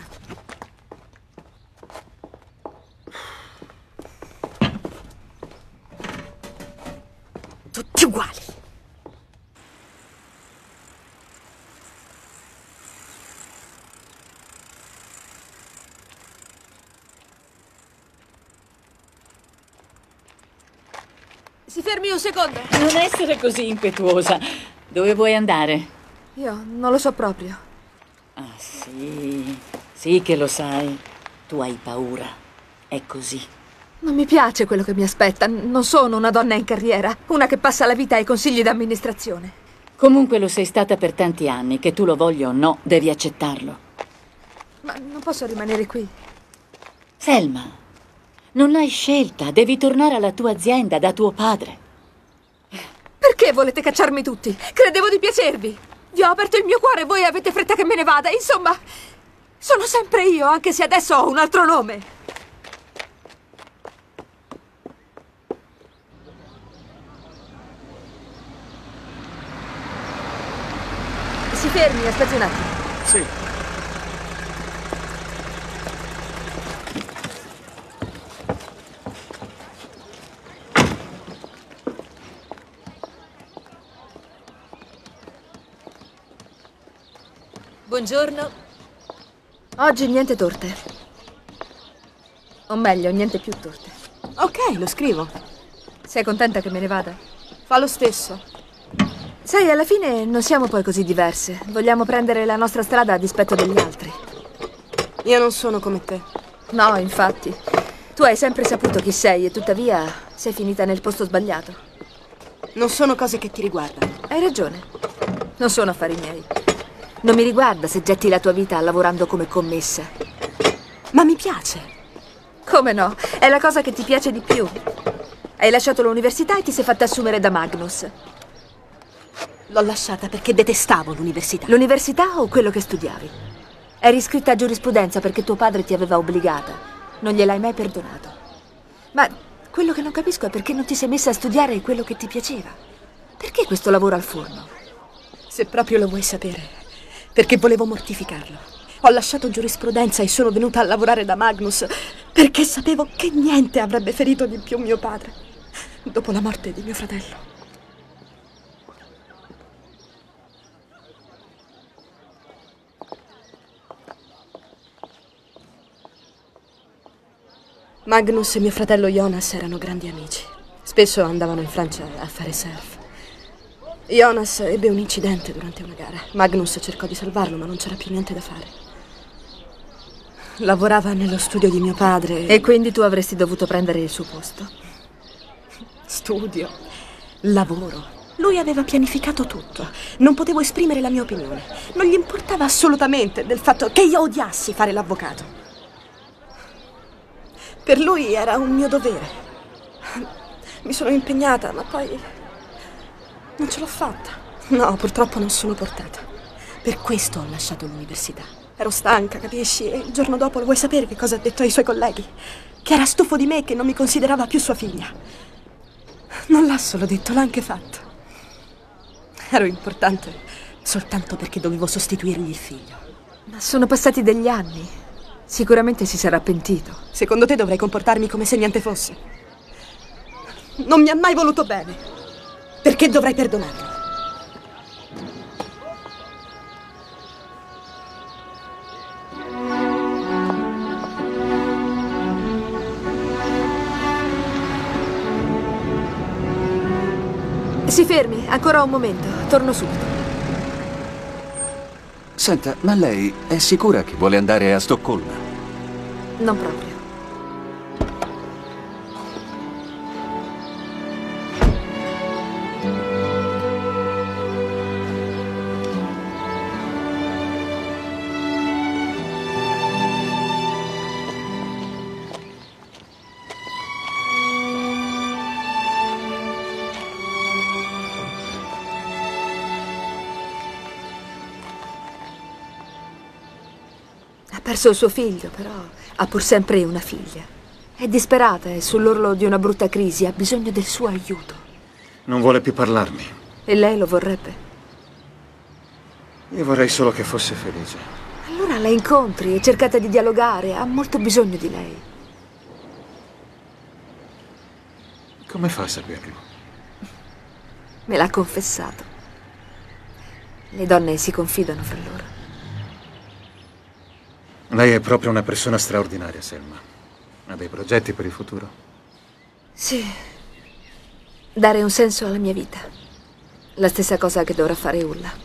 Tutti uguali. Si fermi un secondo. Non essere così impetuosa. Dove vuoi andare? Io non lo so proprio. Ah, sì. Sì che lo sai. Tu hai paura. È così. Non mi piace quello che mi aspetta. Non sono una donna in carriera, una che passa la vita ai consigli d'amministrazione. Comunque lo sei stata per tanti anni, che tu lo voglia o no, devi accettarlo. Ma non posso rimanere qui. Selma, non l'hai scelta, devi tornare alla tua azienda da tuo padre. Perché volete cacciarmi tutti? Credevo di piacervi. Vi ho aperto il mio cuore e voi avete fretta che me ne vada. Insomma, sono sempre io, anche se adesso ho un altro nome. Si fermi, aspetti un attimo. Sì. Buongiorno. Oggi niente torte. O meglio, niente più torte. Ok, lo scrivo. Sei contenta che me ne vada? Fa lo stesso. Sai, alla fine non siamo poi così diverse. Vogliamo prendere la nostra strada a dispetto degli altri. Io non sono come te. No, infatti. Tu hai sempre saputo chi sei e tuttavia sei finita nel posto sbagliato. Non sono cose che ti riguardano. Hai ragione. Non sono affari miei. Non mi riguarda se getti la tua vita lavorando come commessa. Ma mi piace. Come no? È la cosa che ti piace di più. Hai lasciato l'università e ti sei fatta assumere da Magnus. L'ho lasciata perché detestavo l'università. L'università o quello che studiavi? Eri iscritta a giurisprudenza perché tuo padre ti aveva obbligata. Non gliel'hai mai perdonato. Ma quello che non capisco è perché non ti sei messa a studiare quello che ti piaceva. Perché questo lavoro al forno? Se proprio lo vuoi sapere. Perché volevo mortificarlo. Ho lasciato giurisprudenza e sono venuta a lavorare da Magnus perché sapevo che niente avrebbe ferito di più mio padre dopo la morte di mio fratello. Magnus e mio fratello Jonas erano grandi amici. Spesso andavano in Francia a fare surf. Jonas ebbe un incidente durante una gara. Magnus cercò di salvarlo, ma non c'era più niente da fare. Lavorava nello studio di mio padre. E quindi tu avresti dovuto prendere il suo posto. Studio. Lavoro. Lui aveva pianificato tutto. Non potevo esprimere la mia opinione. Non gli importava assolutamente del fatto che io odiassi fare l'avvocato. Per lui era un mio dovere. Mi sono impegnata, ma poi non ce l'ho fatta. No, purtroppo non sono portata. Per questo ho lasciato l'università. Ero stanca, capisci? E il giorno dopo vuoi sapere che cosa ha detto ai suoi colleghi? Che era stufo di me e che non mi considerava più sua figlia. Non l'ha solo detto, l'ha anche fatto. Ero importante soltanto perché dovevo sostituirgli il figlio. Ma sono passati degli anni. Sicuramente si sarà pentito. Secondo te dovrei comportarmi come se niente fosse? Non mi ha mai voluto bene. Perché dovrei perdonarlo? Si fermi, ancora un momento. Torno subito. Senta, ma lei è sicura che vuole andare a Stoccolma? Non proprio. Perso il suo figlio, però ha pur sempre una figlia. È disperata, è sull'orlo di una brutta crisi, ha bisogno del suo aiuto. Non vuole più parlarmi. E lei lo vorrebbe? Io vorrei solo che fosse felice. Allora la incontri e cercate di dialogare, ha molto bisogno di lei. Come fa a saperlo? Me l'ha confessato. Le donne si confidano fra loro. Lei è proprio una persona straordinaria, Selma. Ha dei progetti per il futuro? Sì. Dare un senso alla mia vita. La stessa cosa che dovrà fare Ulla.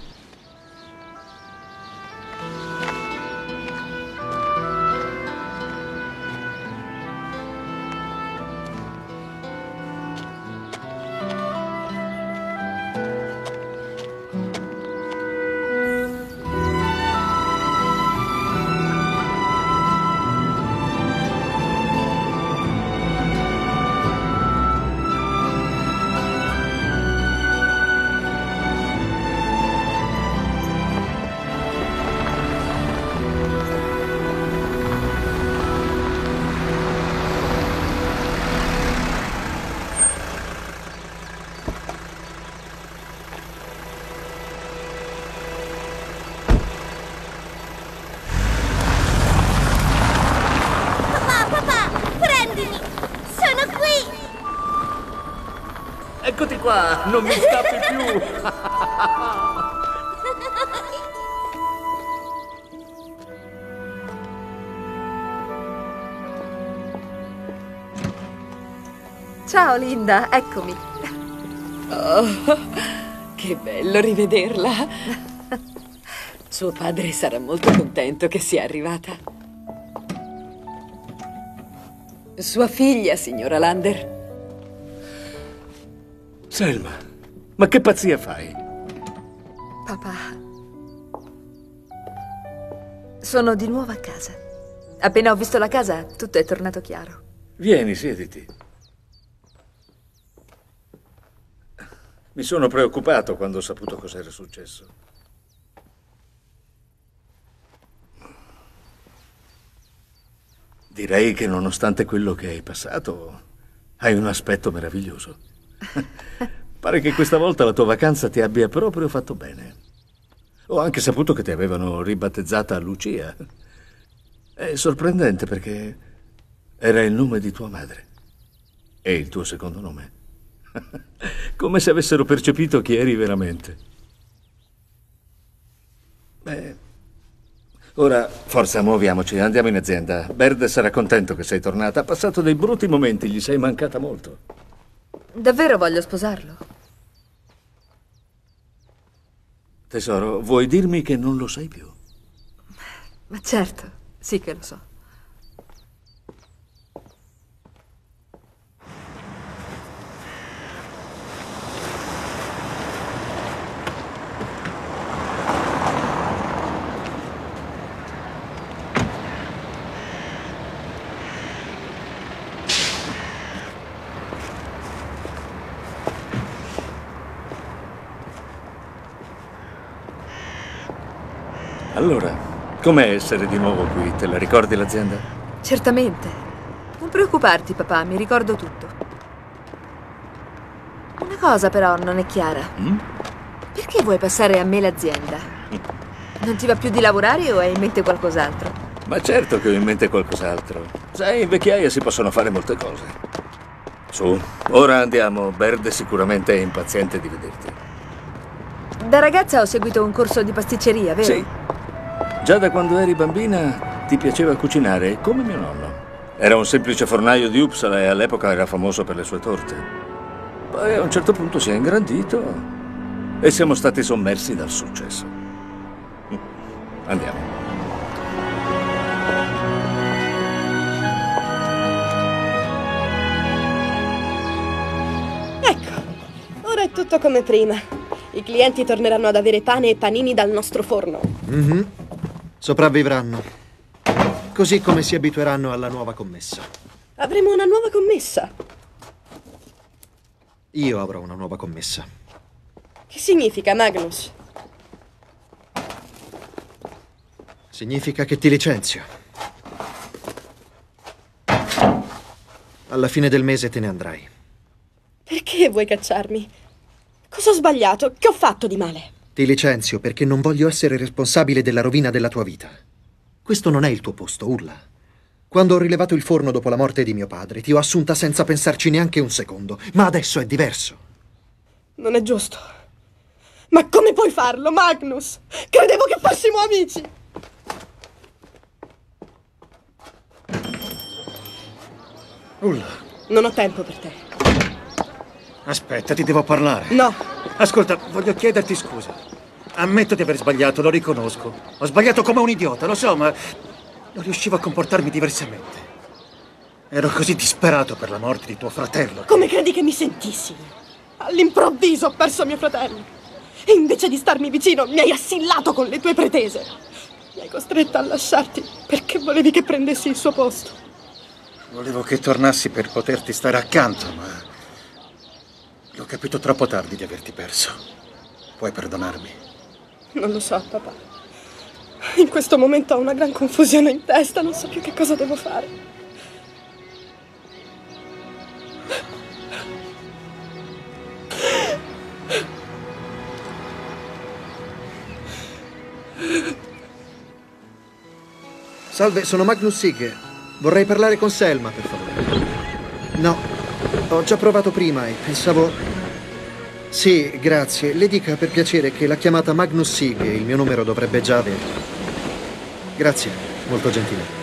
Non mi scappi più. Ciao Linda, eccomi. Oh, che bello rivederla. Suo padre sarà molto contento che sia arrivata. Sua figlia, signora Lander. Selma, ma che pazzia fai? Papà. Sono di nuovo a casa. Appena ho visto la casa, tutto è tornato chiaro. Vieni, siediti. Mi sono preoccupato quando ho saputo cos'era successo. Direi che nonostante quello che hai passato, hai un aspetto meraviglioso. Pare che questa volta la tua vacanza ti abbia proprio fatto bene. Ho anche saputo che ti avevano ribattezzata Lucia. È sorprendente perché era il nome di tua madre e il tuo secondo nome. (laughs) Come se avessero percepito chi eri veramente. Beh, ora forza, muoviamoci, andiamo in azienda. Berde sarà contento che sei tornata. Ha passato dei brutti momenti, gli sei mancata molto. Davvero voglio sposarlo. Tesoro, vuoi dirmi che non lo sai più? Ma certo, sì che lo so. Allora, com'è essere di nuovo qui? Te la ricordi l'azienda? Certamente. Non preoccuparti, papà, mi ricordo tutto. Una cosa però non è chiara. Mm? Perché vuoi passare a me l'azienda? Non ti va più di lavorare o hai in mente qualcos'altro? Ma certo che ho in mente qualcos'altro. Sai, in vecchiaia si possono fare molte cose. Su, ora andiamo. Berde sicuramente è impaziente di vederti. Da ragazza ho seguito un corso di pasticceria, vero? Sì. Già da quando eri bambina ti piaceva cucinare, come mio nonno. Era un semplice fornaio di Uppsala e all'epoca era famoso per le sue torte. Poi a un certo punto si è ingrandito e siamo stati sommersi dal successo. Andiamo. Ecco, ora è tutto come prima. I clienti torneranno ad avere pane e panini dal nostro forno. Mhm. Sopravvivranno. Così come si abitueranno alla nuova commessa. Avremo una nuova commessa. Io avrò una nuova commessa. Che significa, Magnus? Significa che ti licenzio. Alla fine del mese te ne andrai. Perché vuoi cacciarmi? Cosa ho sbagliato? Che ho fatto di male? Ti licenzio perché non voglio essere responsabile della rovina della tua vita. Questo non è il tuo posto, Ulla. Quando ho rilevato il forno dopo la morte di mio padre, ti ho assunta senza pensarci neanche un secondo. Ma adesso è diverso. Non è giusto. Ma come puoi farlo, Magnus? Credevo che fossimo amici. Ulla. Non ho tempo per te. Aspetta, ti devo parlare. No. Ascolta, voglio chiederti scusa. Ammetto di aver sbagliato, lo riconosco. Ho sbagliato come un idiota, lo so, ma non riuscivo a comportarmi diversamente. Ero così disperato per la morte di tuo fratello. Come credi che mi sentissi? All'improvviso ho perso mio fratello. E invece di starmi vicino mi hai assillato con le tue pretese. Mi hai costretta a lasciarti perché volevi che prendessi il suo posto. Volevo che tornassi per poterti stare accanto, ma l'ho capito troppo tardi di averti perso. Puoi perdonarmi? Non lo so, papà. In questo momento ho una gran confusione in testa, non so più che cosa devo fare. Salve, sono Magnus Sigge. Vorrei parlare con Selma, per favore. No, ho già provato prima e pensavo... Sì, grazie. Le dica per piacere che l'ha chiamata Magnus Sigge, il mio numero dovrebbe già avere. Grazie, molto gentile.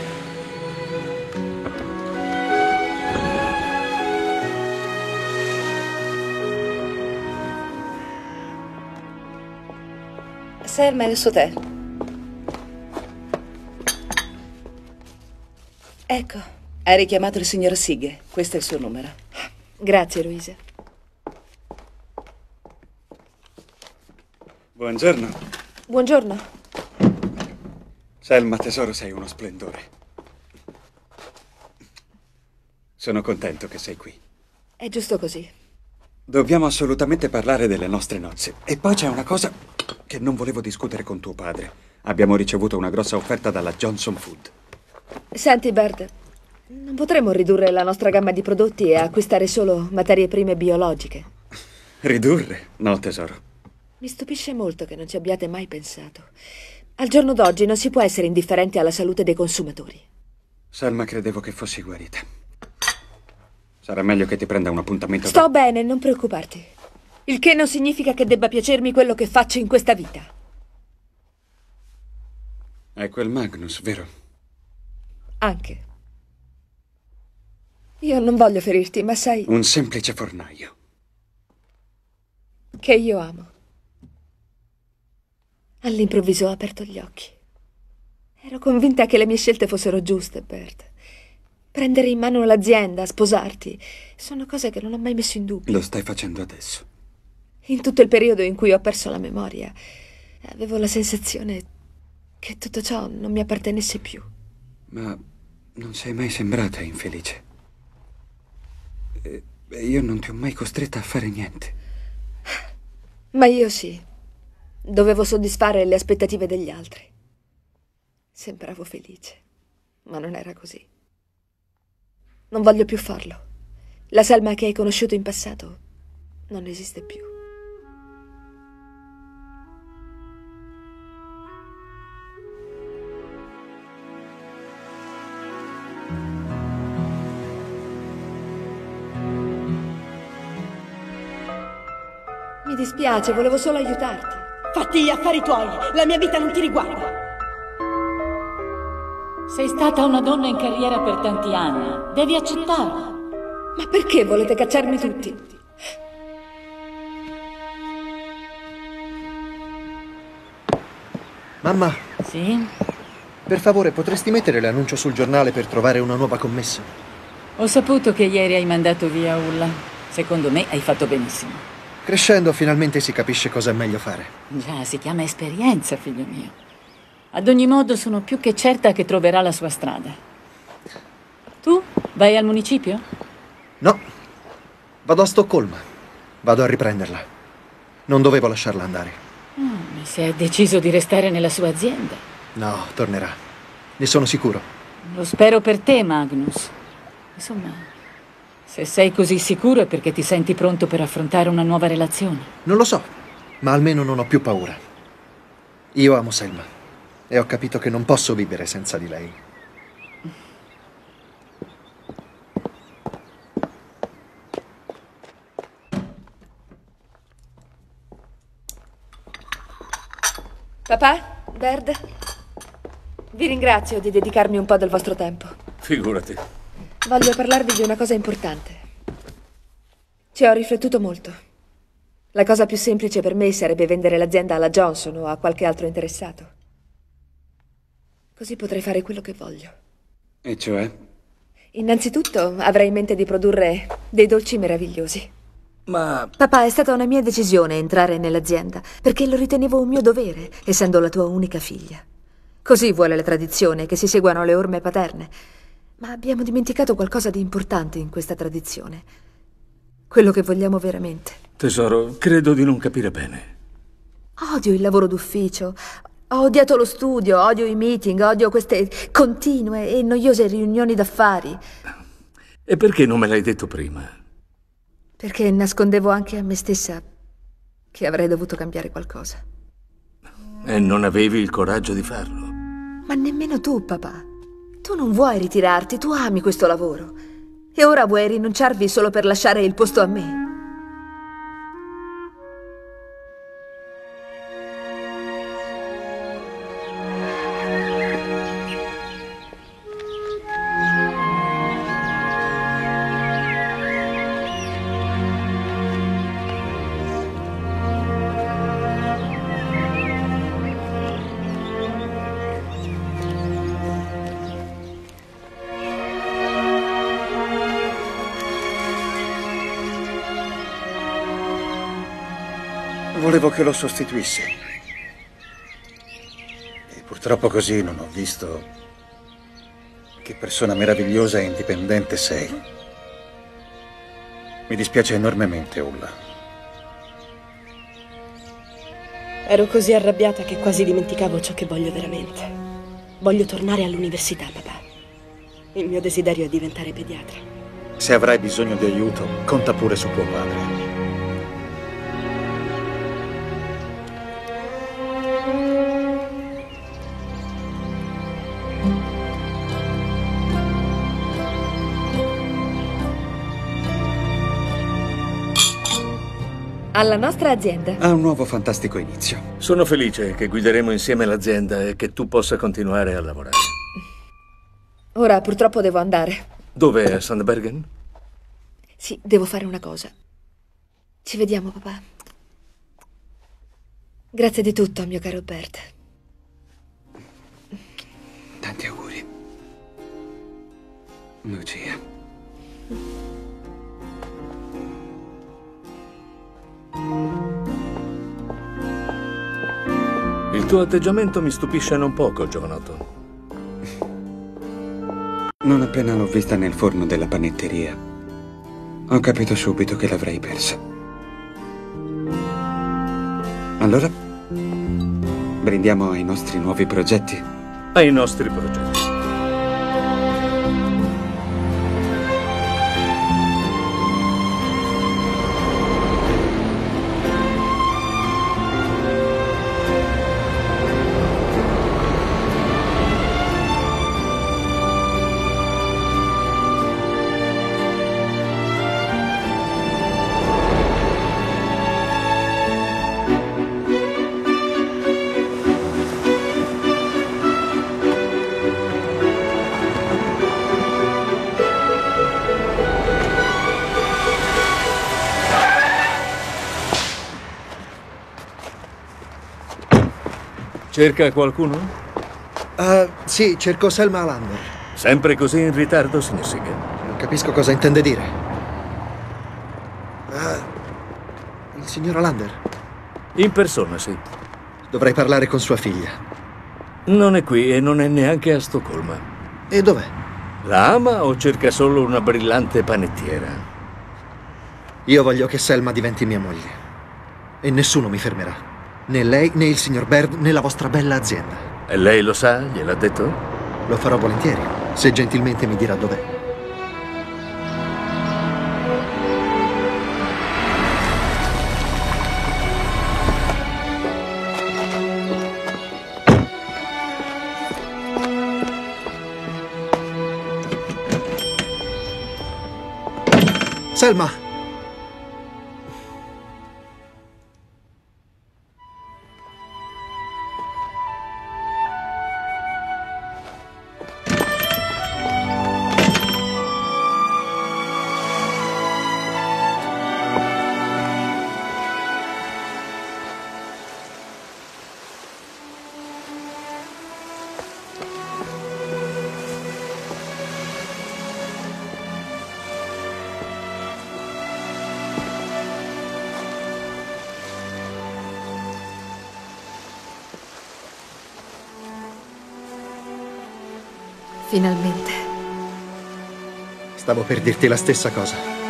Selma è il suo tè. Ecco, ha richiamato il signor Sighe. Questo è il suo numero. Grazie, Luisa. Buongiorno. Buongiorno. Selma, tesoro, sei uno splendore. Sono contento che sei qui. È giusto così. Dobbiamo assolutamente parlare delle nostre nozze. E poi c'è una cosa che non volevo discutere con tuo padre. Abbiamo ricevuto una grossa offerta dalla Johnson Food. Senti, Bert, non potremmo ridurre la nostra gamma di prodotti e acquistare solo materie prime biologiche. Ridurre? No, tesoro. Mi stupisce molto che non ci abbiate mai pensato. Al giorno d'oggi non si può essere indifferenti alla salute dei consumatori. Selma, credevo che fossi guarita. Sarà meglio che ti prenda un appuntamento. Sto bene, non preoccuparti. Il che non significa che debba piacermi quello che faccio in questa vita. È quel Magnus, vero? Anche. Io non voglio ferirti, ma sai Un semplice fornaio. che io amo. All'improvviso ho aperto gli occhi. Ero convinta che le mie scelte fossero giuste, Bert. Prendere in mano l'azienda, sposarti, sono cose che non ho mai messo in dubbio. Lo stai facendo adesso. In tutto il periodo in cui ho perso la memoria, avevo la sensazione che tutto ciò non mi appartenesse più. Ma non sei mai sembrata infelice. E e io non ti ho mai costretta a fare niente. Ma io sì. Dovevo soddisfare le aspettative degli altri. Sembravo felice, ma non era così. Non voglio più farlo. La Selma che hai conosciuto in passato non esiste più. Dispiace, volevo solo aiutarti. Fatti gli affari tuoi, la mia vita non ti riguarda. Sei stata una donna in carriera per tanti anni. Devi accettarlo. Ma perché volete cacciarmi tutti? Mamma, Sì? per favore, potresti mettere l'annuncio sul giornale per trovare una nuova commessa? Ho saputo che ieri hai mandato via Ulla. Secondo me hai fatto benissimo. Crescendo finalmente si capisce cosa è meglio fare. Già, si chiama esperienza, figlio mio. Ad ogni modo, sono più che certa che troverà la sua strada. Tu vai al municipio? No, vado a Stoccolma. Vado a riprenderla. Non dovevo lasciarla andare. Oh, ma se hai deciso di restare nella sua azienda. No, tornerà. Ne sono sicuro. Lo spero per te, Magnus. Insomma, se sei così sicuro è perché ti senti pronto per affrontare una nuova relazione. Non lo so, ma almeno non ho più paura. Io amo Selma e ho capito che non posso vivere senza di lei. Papà? Berd? Vi ringrazio di dedicarmi un po' del vostro tempo. Figurati. Voglio parlarvi di una cosa importante. Ci ho riflettuto molto. La cosa più semplice per me sarebbe vendere l'azienda alla Johnson o a qualche altro interessato. Così potrei fare quello che voglio. E cioè? Innanzitutto avrei in mente di produrre dei dolci meravigliosi. Ma Papà, è stata una mia decisione entrare nell'azienda, perché lo ritenevo un mio dovere, essendo la tua unica figlia. Così vuole la tradizione, che si seguano le orme paterne. Ma abbiamo dimenticato qualcosa di importante in questa tradizione. Quello che vogliamo veramente. tesoro, credo di non capire bene. Odio il lavoro d'ufficio. Ho odiato lo studio, odio i meeting, odio queste continue e noiose riunioni d'affari. E perché non me l'hai detto prima? Perché nascondevo anche a me stessa che avrei dovuto cambiare qualcosa. E non avevi il coraggio di farlo. Ma nemmeno tu, papà. Tu non vuoi ritirarti, tu ami questo lavoro. E ora vuoi rinunciarvi solo per lasciare il posto a me. Volevo che lo sostituissi. E purtroppo così non ho visto che persona meravigliosa e indipendente sei. Mi dispiace enormemente, Ulla. Ero così arrabbiata che quasi dimenticavo ciò che voglio veramente. Voglio tornare all'università, papà. Il mio desiderio è diventare pediatra. Se avrai bisogno di aiuto, conta pure su tuo padre. Alla nostra azienda. Ha un nuovo fantastico inizio. Sono felice che guideremo insieme l'azienda e che tu possa continuare a lavorare. Ora purtroppo devo andare. Dove? A Sandbergen? Sì, devo fare una cosa. Ci vediamo, papà. Grazie di tutto, mio caro Bert. Tanti auguri. Lucia. Il tuo atteggiamento mi stupisce non poco, giovanotto. Non appena l'ho vista nel forno della panetteria, ho capito subito che l'avrei persa. Allora, brindiamo ai nostri nuovi progetti. Ai nostri progetti. Cerca qualcuno? Ah, sì, cerco Selma Lander. Sempre così in ritardo, signor Siegel? Non capisco cosa intende dire. Ah, il signor Lander. In persona, sì. Dovrei parlare con sua figlia. Non è qui e non è neanche a Stoccolma. E dov'è? La ama o cerca solo una brillante panettiera? Io voglio che Selma diventi mia moglie. E nessuno mi fermerà. Né lei, né il signor Baird, né la vostra bella azienda. E lei lo sa? Gliel'ha detto? Lo farò volentieri, se gentilmente mi dirà dov'è. Selma! Finalmente. Stavo per dirti la stessa cosa.